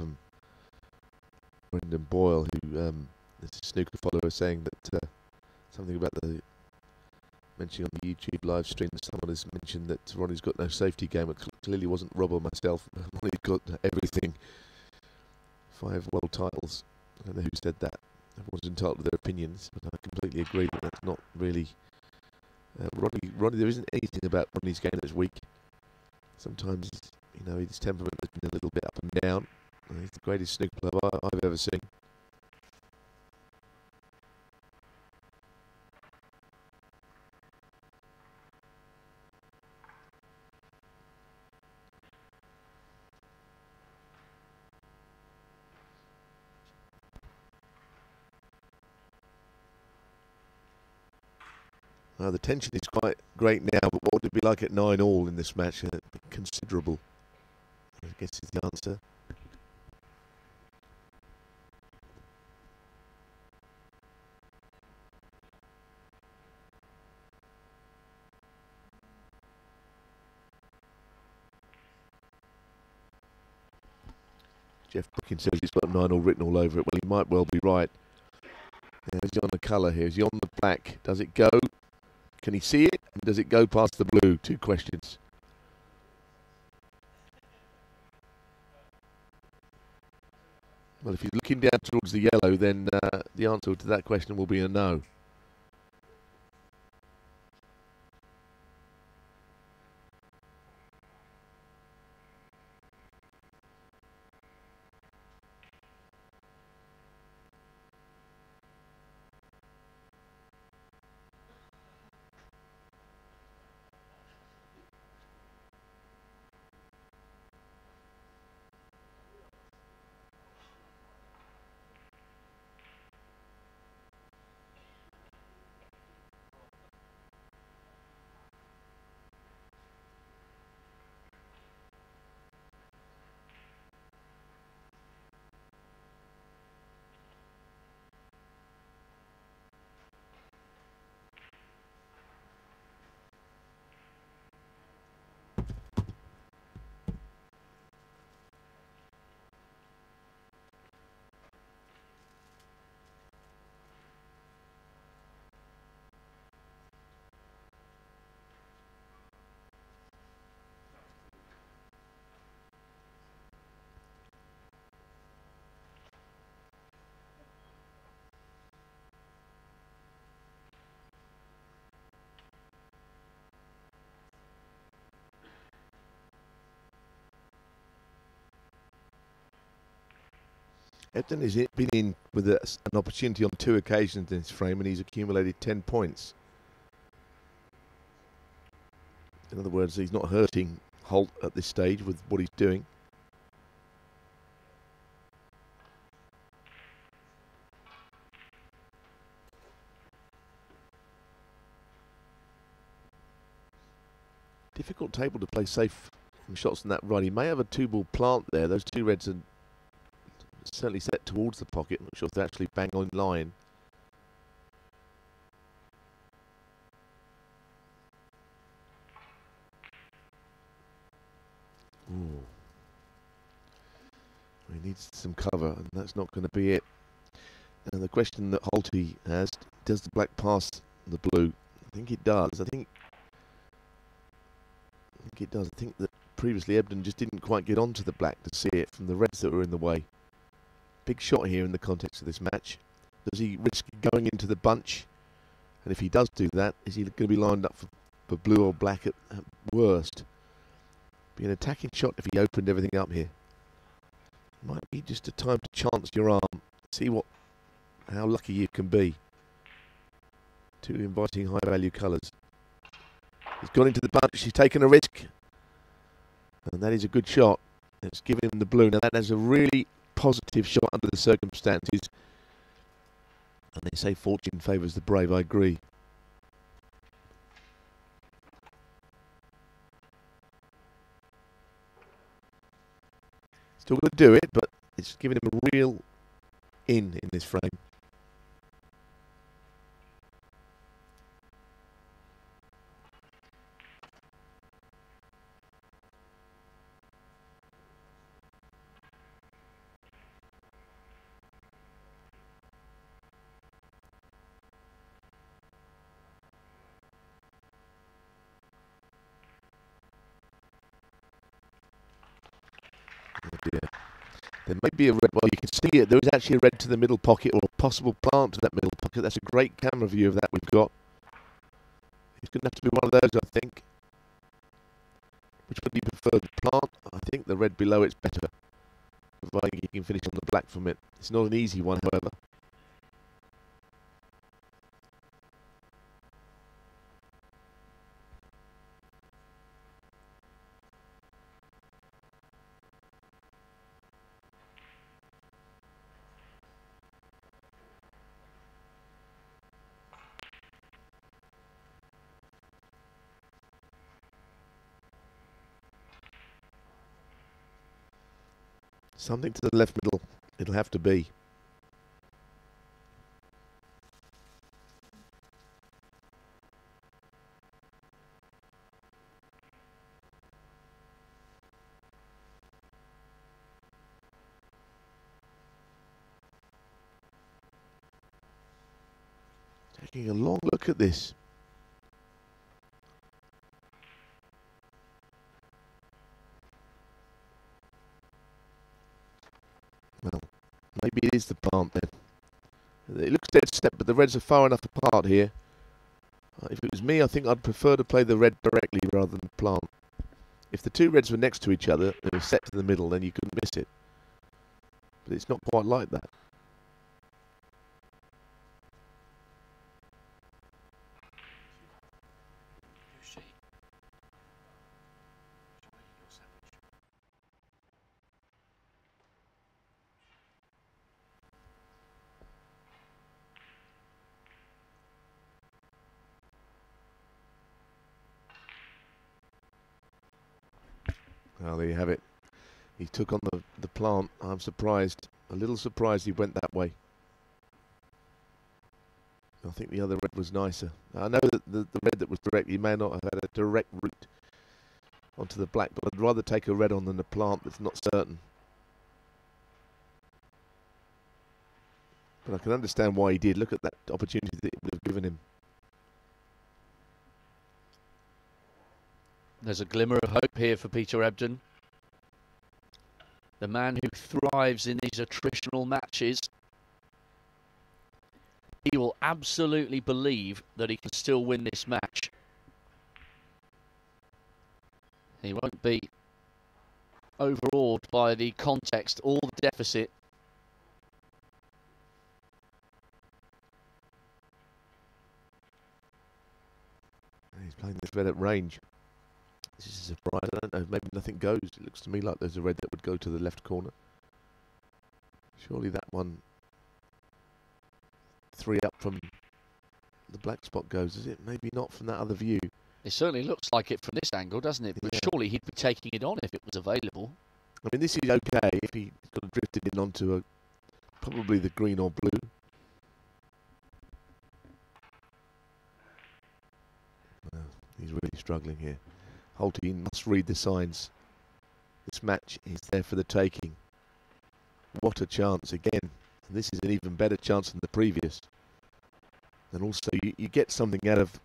From Brendan Boyle, who um, is a snooker follower, saying that uh, something about the mentioning on the YouTube live stream. Someone has mentioned that Ronnie's got no safety game. It clearly wasn't Rob or myself. Ronnie's got everything. Five world titles. I don't know who said that. Everyone's entitled to their opinions, but I completely agree that that's not really. Uh, Ronnie, Ronnie, there isn't anything about Ronnie's game that's weak. Sometimes, you know, his temperament has been a little bit up and down. He's the greatest snooker player I've ever seen. Uh, the tension is quite great now, but what would it be like at nine all in this match? Uh, considerable, I guess is the answer. Booking says he's got nine all written all over it. Well, he might well be right. Is he on the colour here? Is he on the black? Does it go? Can he see it? And does it go past the blue? Two questions. Well, if you're looking down towards the yellow, then uh, the answer to that question will be a no. Ebdon has been in with a, an opportunity on two occasions in this frame, and he's accumulated 10 points. In other words, he's not hurting Holt at this stage with what he's doing. Difficult table to play safe from shots in that run. He may have a two-ball plant there. Those two reds are certainly set towards the pocket. I'm not sure if they're actually bang on line. Ooh. He needs some cover, and that's not going to be it. And the question that Holty has, does the black pass the blue? I think it does. I think I think it does. I think that previously, Ebdon just didn't quite get onto the black to see it from the reds that were in the way. Big shot here in the context of this match. Does he risk going into the bunch? And if he does do that, is he going to be lined up for, for blue or black at, at worst? Be an attacking shot if he opened everything up here. Might be just a time to chance your arm. See what, how lucky you can be. Two inviting high value colours. He's gone into the bunch. He's taken a risk. And that is a good shot. It's given him the blue. Now that is a really positive shot under the circumstances. And they say fortune favours the brave. I agree. Still going to do it, but it's giving him a real in in this frame. There may be a red. Well, you can see it. There is actually a red to the middle pocket or a possible plant to that middle pocket. That's a great camera view of that we've got. It's going to have to be one of those, I think. Which one do you prefer, the plant? I think the red below it's better, providing you can finish on the black from it. It's not an easy one, however. Something to the left middle. It'll have to be. Taking a long look at this. Well, maybe it is the plant then. It looks dead step, but the reds are far enough apart here. Uh, if it was me, I think I'd prefer to play the red directly rather than plant. If the two reds were next to each other, they were set to the middle, then you couldn't miss it. But it's not quite like that. Took on the, the plant. I'm surprised, a little surprised he went that way. I think the other red was nicer. I know that the, the red that was direct, he may not have had a direct route onto the black, but I'd rather take a red on than a plant that's not certain. But I can understand why he did. Look at that opportunity that it would have given him. There's a glimmer of hope here for Peter Ebdon. The man who thrives in these attritional matches. He will absolutely believe that he can still win this match. He won't be overawed by the context or the deficit. He's playing this red at range. This is a surprise. I don't know. Maybe nothing goes. It looks to me like there's a red that would go to the left corner. Surely that one three up from the black spot goes, is it? Maybe not from that other view. It certainly looks like it from this angle, doesn't it? But Yeah. surely he'd be taking it on if it was available. I mean, this is okay if he got drifted in onto a probably the green or blue. Well, he's really struggling here. Holty must read the signs. This match is there for the taking. What a chance again. And this is an even better chance than the previous. And also, you, you get something out of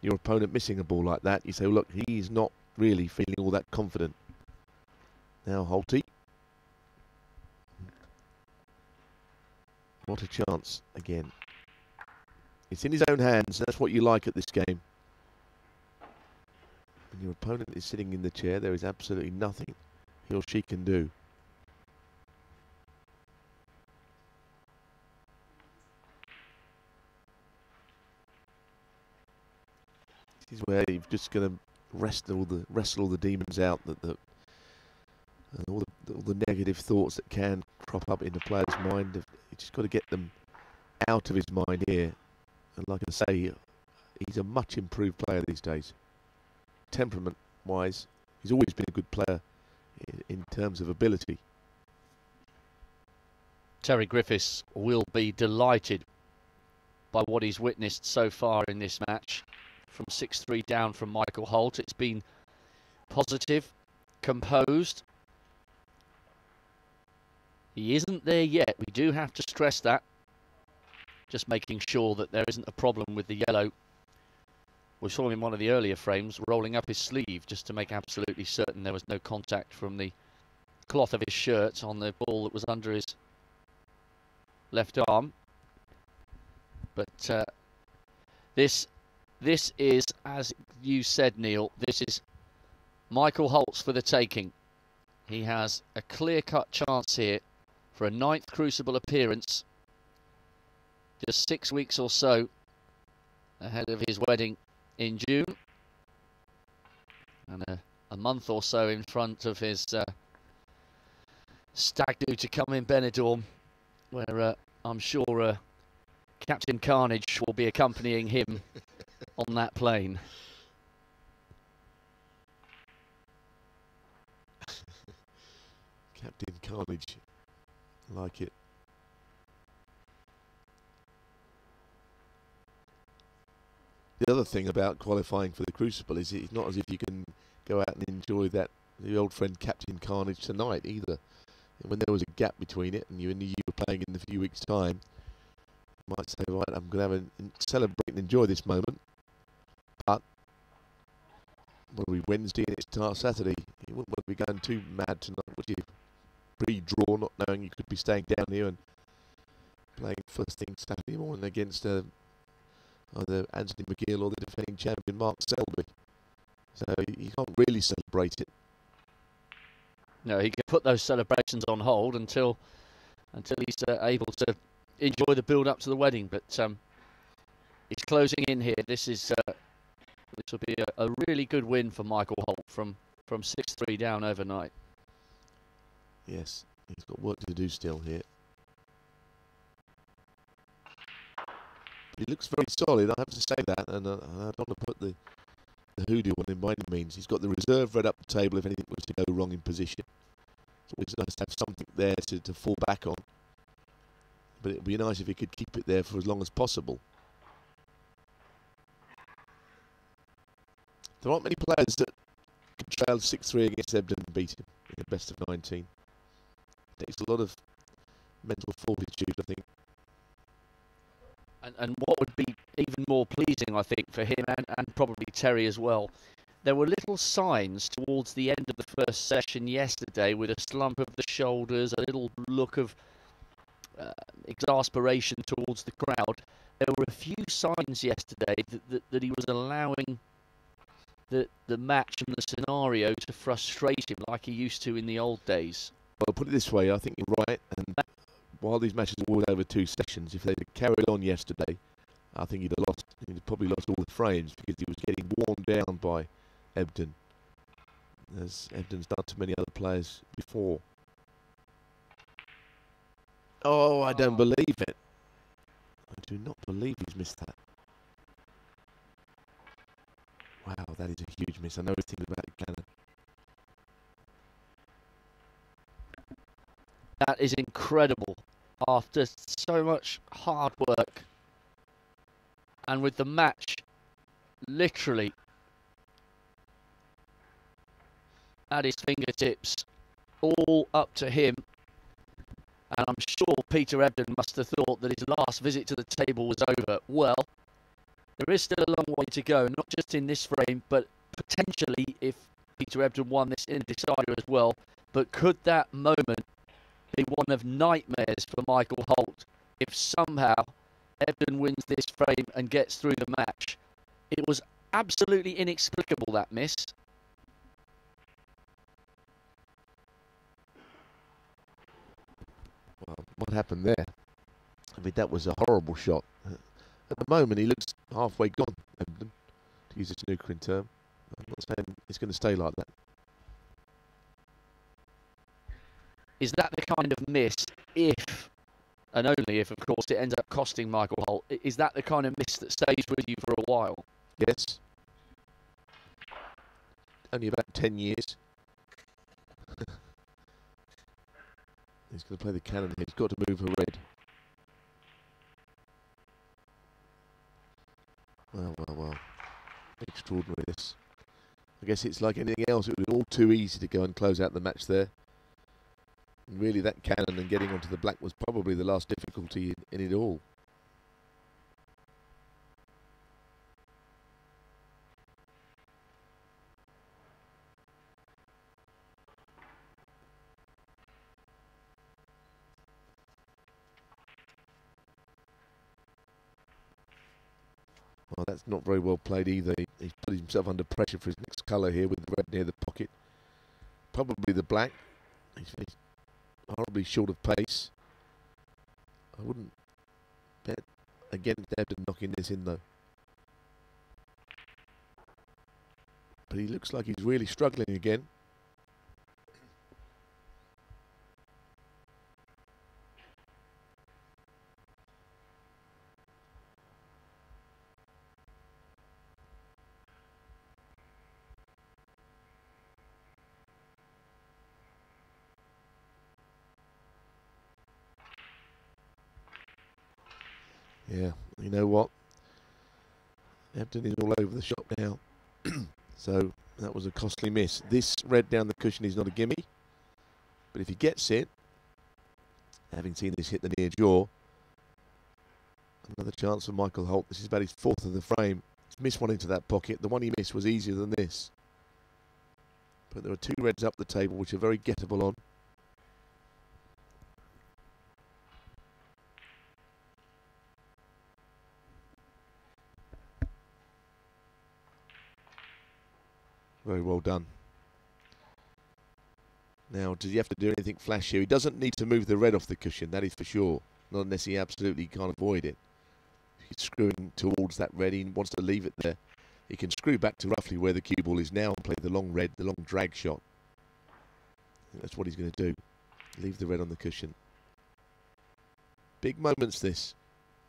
your opponent missing a ball like that. You say, well, look, he's not really feeling all that confident. Now Holty. What a chance again. It's in his own hands. That's what you like at this game. Your opponent is sitting in the chair, there is absolutely nothing he or she can do. This is where you're just going to wrestle all the wrestle all the demons out that the all the, all the negative thoughts that can crop up in the player's mind. You just got to get them out of his mind here. And like I say, he's a much improved player these days. Temperament wise, he's always been a good player in, terms of ability. Terry Griffiths will be delighted by what he's witnessed so far in this match. From 6 3 down from Michael Holt, it's been positive, composed, he isn't there yet. We do have to stress that. Just making sure that there isn't a problem with the yellow. We saw him in one of the earlier frames rolling up his sleeve just to make absolutely certain there was no contact from the cloth of his shirt on the ball that was under his left arm. But uh, this this is, as you said, Neil, this is Michael Holt's for the taking. He has a clear-cut chance here for a ninth Crucible appearance, just six weeks or so ahead of his wedding in June, and a, a month or so in front of his uh, stag do to come in Benidorm, where uh, I'm sure uh, Captain Carnage will be accompanying him on that plane. Captain Carnage like it. The other thing about qualifying for the Crucible is it's not as if you can go out and enjoy that the old friend Captain Carnage tonight either. When there was a gap between it and you knew you were playing in a few weeks' time, you might say, right, I'm going to have a celebrate and enjoy this moment. But what are we Wednesday and it's Saturday? You wouldn't want to be going too mad tonight, would you? pre-draw, not knowing you could be staying down here and playing first thing Saturday morning against uh, either Anthony McGill or the defending champion Mark Selby. So you can't really celebrate it. No, he can put those celebrations on hold until until he's uh, able to enjoy the build up to the wedding. But um, he's closing in here. This is uh, this will be a, a really good win for Michael Holt from from six three down overnight. Yes, he's got work to do still here. He looks very solid, I have to say that, and uh, I don't want to put the, the hoodoo on him by any means. He's got the reserve red up the table if anything was to go wrong in position. It's always nice to have something there to, to fall back on. But it would be nice if he could keep it there for as long as possible. There aren't many players that can trail 6-3 against Ebdon and beat him in the best of 19 It takes a lot of mental fortitude, I think. And, and what would be even more pleasing, I think, for him and, and probably Terry as well, there were little signs towards the end of the first session yesterday with a slump of the shoulders, a little look of uh, exasperation towards the crowd. There were a few signs yesterday that, that, that he was allowing the, the match and the scenario to frustrate him like he used to in the old days. Well, put it this way, I think you're right. And while these matches were over two sessions, if they'd carried on yesterday, I think he'd have lost. He'd probably lost all the frames because he was getting worn down by Ebdon, as Ebdon's done to many other players before. Oh, I don't believe it. I do not believe he's missed that. Wow, that is a huge miss. I know everything about Cannon. That is incredible. After so much hard work and with the match literally at his fingertips, all up to him. And I'm sure Peter Ebdon must have thought that his last visit to the table was over. Well, there is still a long way to go, not just in this frame, but potentially if Peter Ebdon won this in decider as well, But could that moment be one of nightmares for Michael Holt if somehow Ebdon wins this frame and gets through the match? It was absolutely inexplicable that miss. Well, what happened there? I mean, that was a horrible shot. At the moment, he looks halfway gone, Ebdon, to use a snookering term. I'm not saying it's going to stay like that. Is that the kind of miss, if and only if, of course, it ends up costing Michael Holt, is that the kind of miss that stays with you for a while? Yes. Only about 10 years. He's going to play the cannon. He's got to move her red. Well, well, well. Extraordinary this. I guess it's like anything else. It was all too easy to go and close out the match there. Really, that cannon and getting onto the black was probably the last difficulty in, in it all. Well, that's not very well played either. He's put himself under pressure for his next colour here with the red near the pocket. Probably the black. He's horribly short of pace. I wouldn't bet against Ebdon knocking this in though. But he looks like he's really struggling again. Yeah, you know what? Ebdon is all over the shop now. so that was a costly miss. This red down the cushion is not a gimme. But if he gets it, having seen this hit the near jaw, another chance for Michael Holt. This is about his fourth of the frame. He's missed one into that pocket. The one he missed was easier than this. But there are two reds up the table which are very gettable on. Very well done. Now, does he have to do anything flash here? He doesn't need to move the red off the cushion, that is for sure. Not unless he absolutely can't avoid it. He's screwing towards that red, he wants to leave it there. He can screw back to roughly where the cue ball is now and play the long red, the long drag shot. That's what he's going to do. Leave the red on the cushion. Big moments this.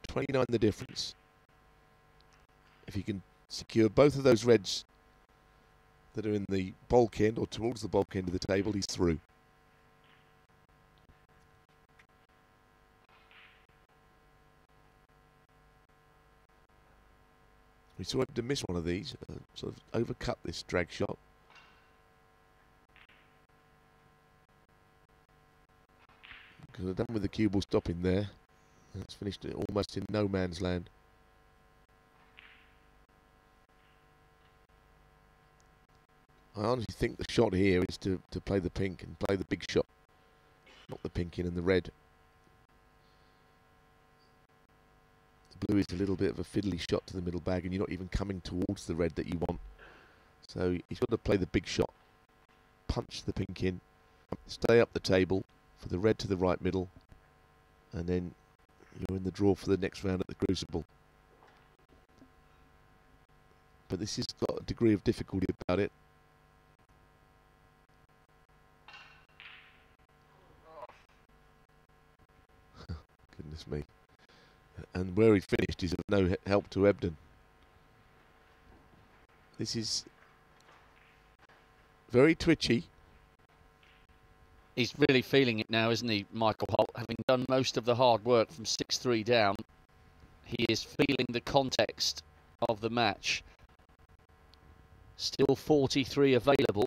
29 the difference. If he can secure both of those reds that are in the baulk end or towards the baulk end of the table, he's through. We saw him to miss one of these, uh, sort of overcut this drag shot. Because they're done with the cue ball stopping there. It's finished almost in no man's land. I honestly think the shot here is to, to play the pink and play the big shot, not the pink in and the red. The blue is a little bit of a fiddly shot to the middle bag, and you're not even coming towards the red that you want. So he's got to play the big shot, punch the pink in, stay up the table for the red to the right middle, and then you're in the draw for the next round at the Crucible. But this has got a degree of difficulty about it. Goodness me. And where he finished is of no help to Ebdon. This is very twitchy. He's really feeling it now, isn't he, Michael Holt? Having done most of the hard work from 6 3 down, he is feeling the context of the match. Still 43 available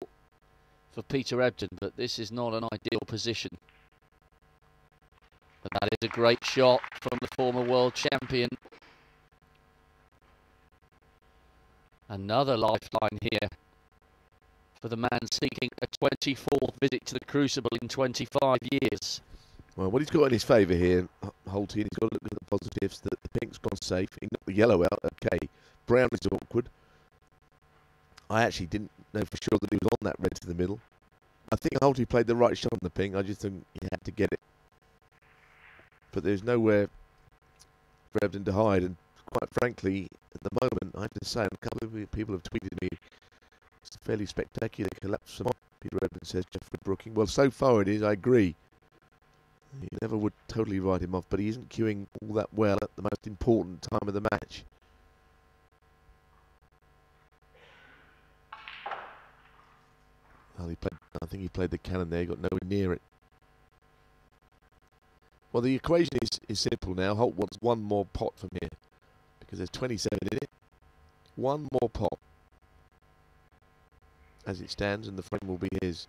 for Peter Ebdon, but this is not an ideal position. But that is a great shot from the former world champion. Another lifeline here for the man seeking a 24th visit to the Crucible in 25 years. Well, what he's got in his favour here, Holty, he's got to look at the positives. That the pink's gone safe. He knocked the yellow out. Okay, brown is awkward. I actually didn't know for sure that he was on that red to the middle. I think Holty played the right shot on the pink. I just think he had to get it. But there's nowhere for Ebdon to hide. And quite frankly, at the moment, I have to say, a couple of people have tweeted me, it's a fairly spectacular collapse from Peter Ebdon says Jeffrey Brooking. Well, so far it is, I agree. You never would totally write him off, but he isn't cueing all that well at the most important time of the match. Well, he played, I think he played the cannon there, he got nowhere near it. Well, the equation is, is simple now. Holt wants one more pot from here because there's 27 in it. One more pot as it stands, and the frame will be his.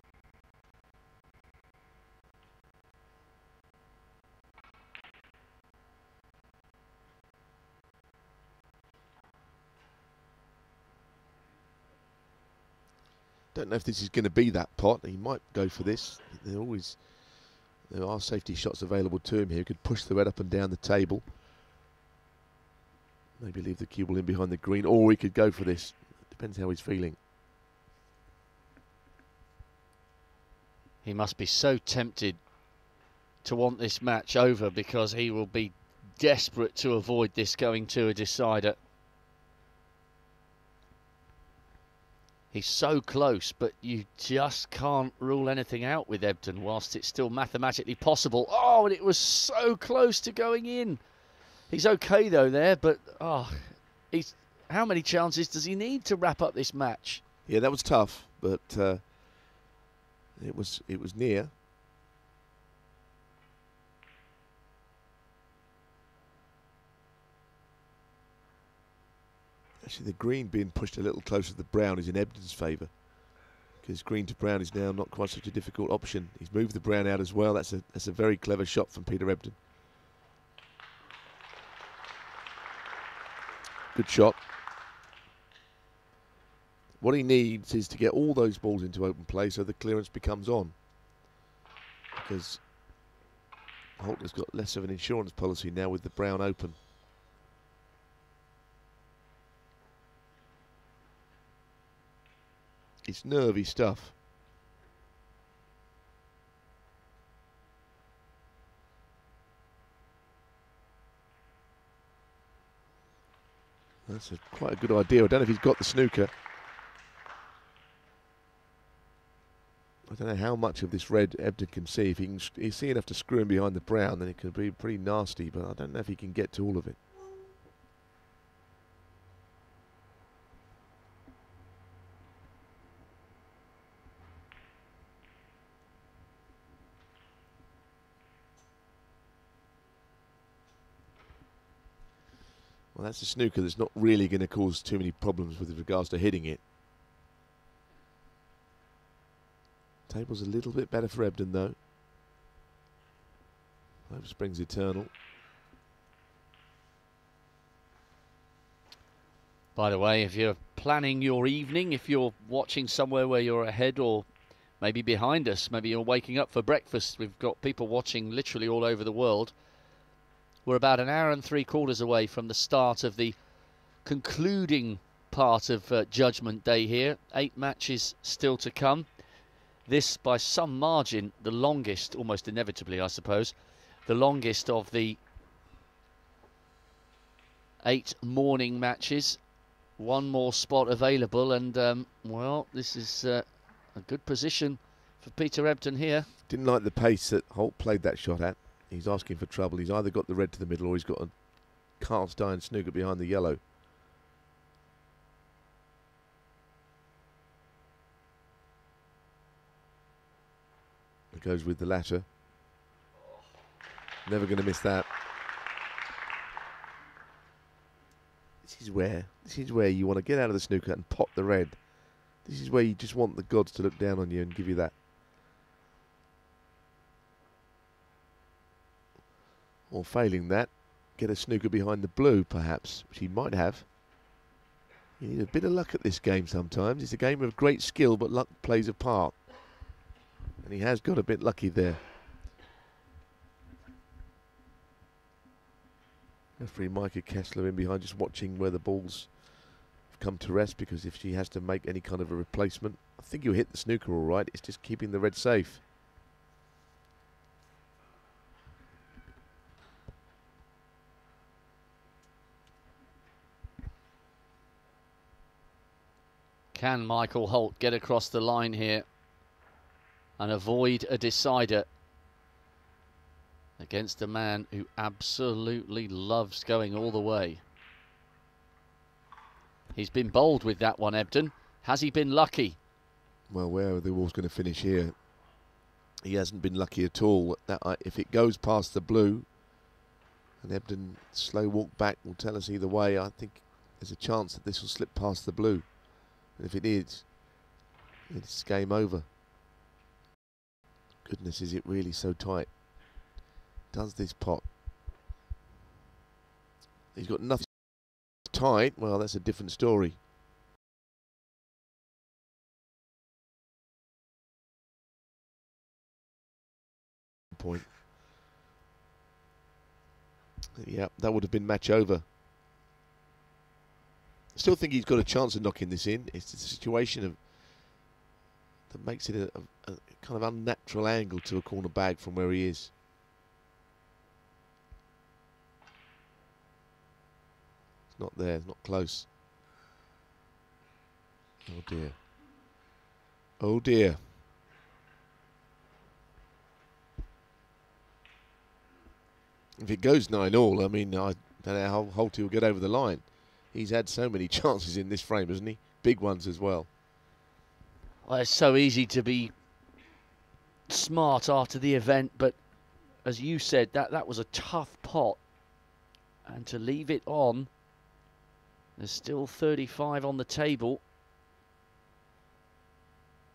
Don't know if this is going to be that pot. He might go for this. There always there are safety shots available to him here. He could push the red up and down the table. Maybe leave the cue ball in behind the green, or he could go for this. Depends how he's feeling. He must be so tempted to want this match over because he will be desperate to avoid this going to a decider. He's so close, but you just can't rule anything out with Ebdon whilst it's still mathematically possible. Oh, and it was so close to going in. He's okay though there, but oh, he's how many chances does he need to wrap up this match? Yeah, that was tough, but uh, it was it was near. Actually, the green being pushed a little closer to the brown is in Ebdon's favour. Because green to brown is now not quite such a difficult option. He's moved the brown out as well. That's a that's a very clever shot from Peter Ebdon. Good shot. What he needs is to get all those balls into open play so the clearance becomes on. Because Holt has got less of an insurance policy now with the brown open. It's nervy stuff. That's a, quite a good idea. I don't know if he's got the snooker. I don't know how much of this red Ebdon can see. If he can see enough to screw him behind the brown, then it could be pretty nasty. But I don't know if he can get to all of it. Well, that's a snooker that's not really going to cause too many problems with regards to hitting it. Table's a little bit better for Ebdon, though. Hope Springs Eternal. By the way, if you're planning your evening, if you're watching somewhere where you're ahead or maybe behind us, maybe you're waking up for breakfast, we've got people watching literally all over the world. We're about an hour and three quarters away from the start of the concluding part of uh, Judgment Day here. Eight matches still to come. This, by some margin, the longest, almost inevitably, I suppose, the longest of the eight morning matches. One more spot available, and um, well, this is uh, a good position for Peter Ebdon here. Didn't like the pace that Holt played that shot at. He's asking for trouble. He's either got the red to the middle or he's got a iron snooker behind the yellow. It goes with the latter. Never going to miss that. This is where this is where you want to get out of the snooker and pop the red. This is where you just want the gods to look down on you and give you that. Or failing that, get a snooker behind the blue, perhaps, which he might have. You need a bit of luck at this game sometimes. It's a game of great skill, but luck plays a part. And he has got a bit lucky there. Referee Maike Kesseler in behind just watching where the balls have come to rest because if she has to make any kind of a replacement, I think you'll hit the snooker all right. It's just keeping the red safe. Can Michael Holt get across the line here and avoid a decider against a man who absolutely loves going all the way? He's been bold with that one, Ebdon. Has he been lucky? Well, where are the Wolves going to finish here? He hasn't been lucky at all. That uh, if it goes past the blue, and Ebdon slow walk back will tell us either way. I think there's a chance that this will slip past the blue. If it is, it's game over. Goodness, is it really so tight? Does this pot? He's got nothing tight. Well, that's a different story. Point. Yeah, that would have been match over. Still think he's got a chance of knocking this in. It's a situation of that makes it a, a, a kind of unnatural angle to a corner bag from where he is. It's not there, it's not close. Oh dear. Oh dear. If it goes nine all, I mean, I don't know how Holty will get over the line. He's had so many chances in this frame, hasn't he? Big ones as well. Well, it's so easy to be smart after the event, but as you said, that, that was a tough pot. And to leave it on, there's still 35 on the table.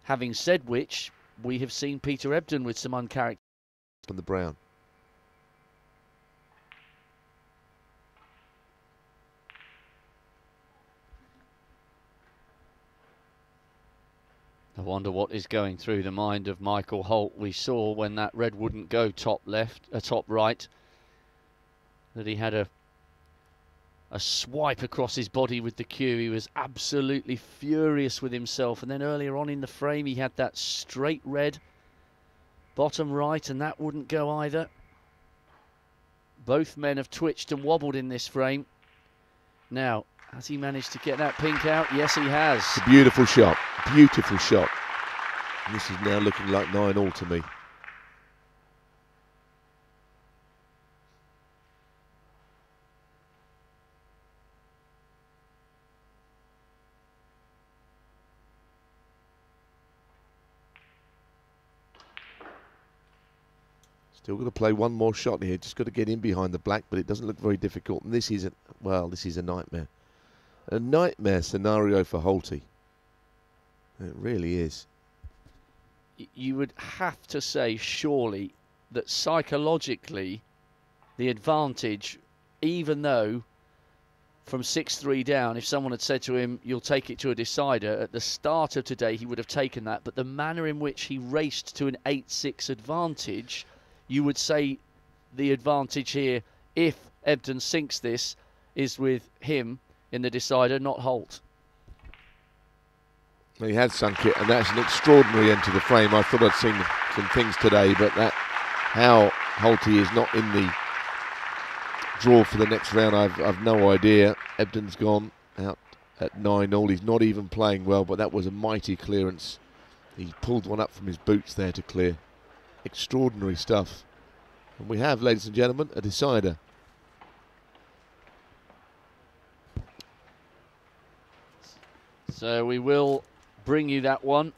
Having said which, we have seen Peter Ebdon with some uncharacteristic. On the brown. I wonder what is going through the mind of Michael Holt. We saw when that red wouldn't go top left, uh, top right, that he had a a swipe across his body with the cue. He was absolutely furious with himself. And then earlier on in the frame, he had that straight red bottom right, and that wouldn't go either. Both men have twitched and wobbled in this frame. Now, has he managed to get that pink out? Yes, he has. Beautiful shot. Beautiful shot. This is now looking like nine all to me. Still got to play one more shot here. Just got to get in behind the black, but it doesn't look very difficult. And this is a well, this is a nightmare. A nightmare scenario for Holty. It really is. You would have to say, surely, that psychologically, the advantage, even though from 6 3 down, if someone had said to him, You'll take it to a decider, at the start of today, he would have taken that. But the manner in which he raced to an 8 6 advantage you would say the advantage here, if Ebdon sinks this, is with him in the decider, not Holt. He had sunk it, and that's an extraordinary end to the frame. I thought I'd seen some things today, but that how Holty is not in the draw for the next round, I've, I've no idea. Ebdon's gone out at 9 all. He's not even playing well, but that was a mighty clearance. He pulled one up from his boots there to clear. Extraordinary stuff. And we have, ladies and gentlemen, a decider. So we will bring you that one.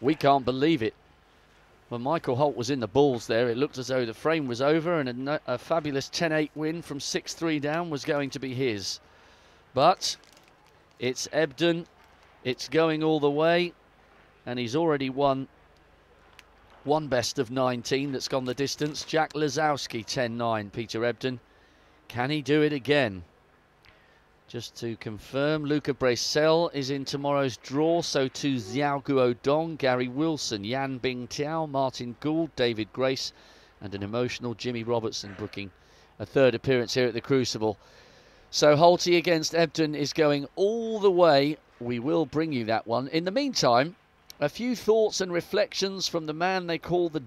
We can't believe it. When Michael Holt was in the balls there, it looked as though the frame was over and a, a fabulous 10-8 win from 6-3 down was going to be his. But it's Ebdon. It's going all the way. And he's already won one best of 19 that's gone the distance. Jack Lisowski 10 9. Peter Ebdon. Can he do it again? Just to confirm, Luca Brecel is in tomorrow's draw, so too Xiao Guodong, Gary Wilson, Yan Bingtao, Martin Gould, David Grace, and an emotional Jimmy Robertson booking a third appearance here at the Crucible. So Holty against Ebdon is going all the way. We will bring you that one. In the meantime, a few thoughts and reflections from the man they call the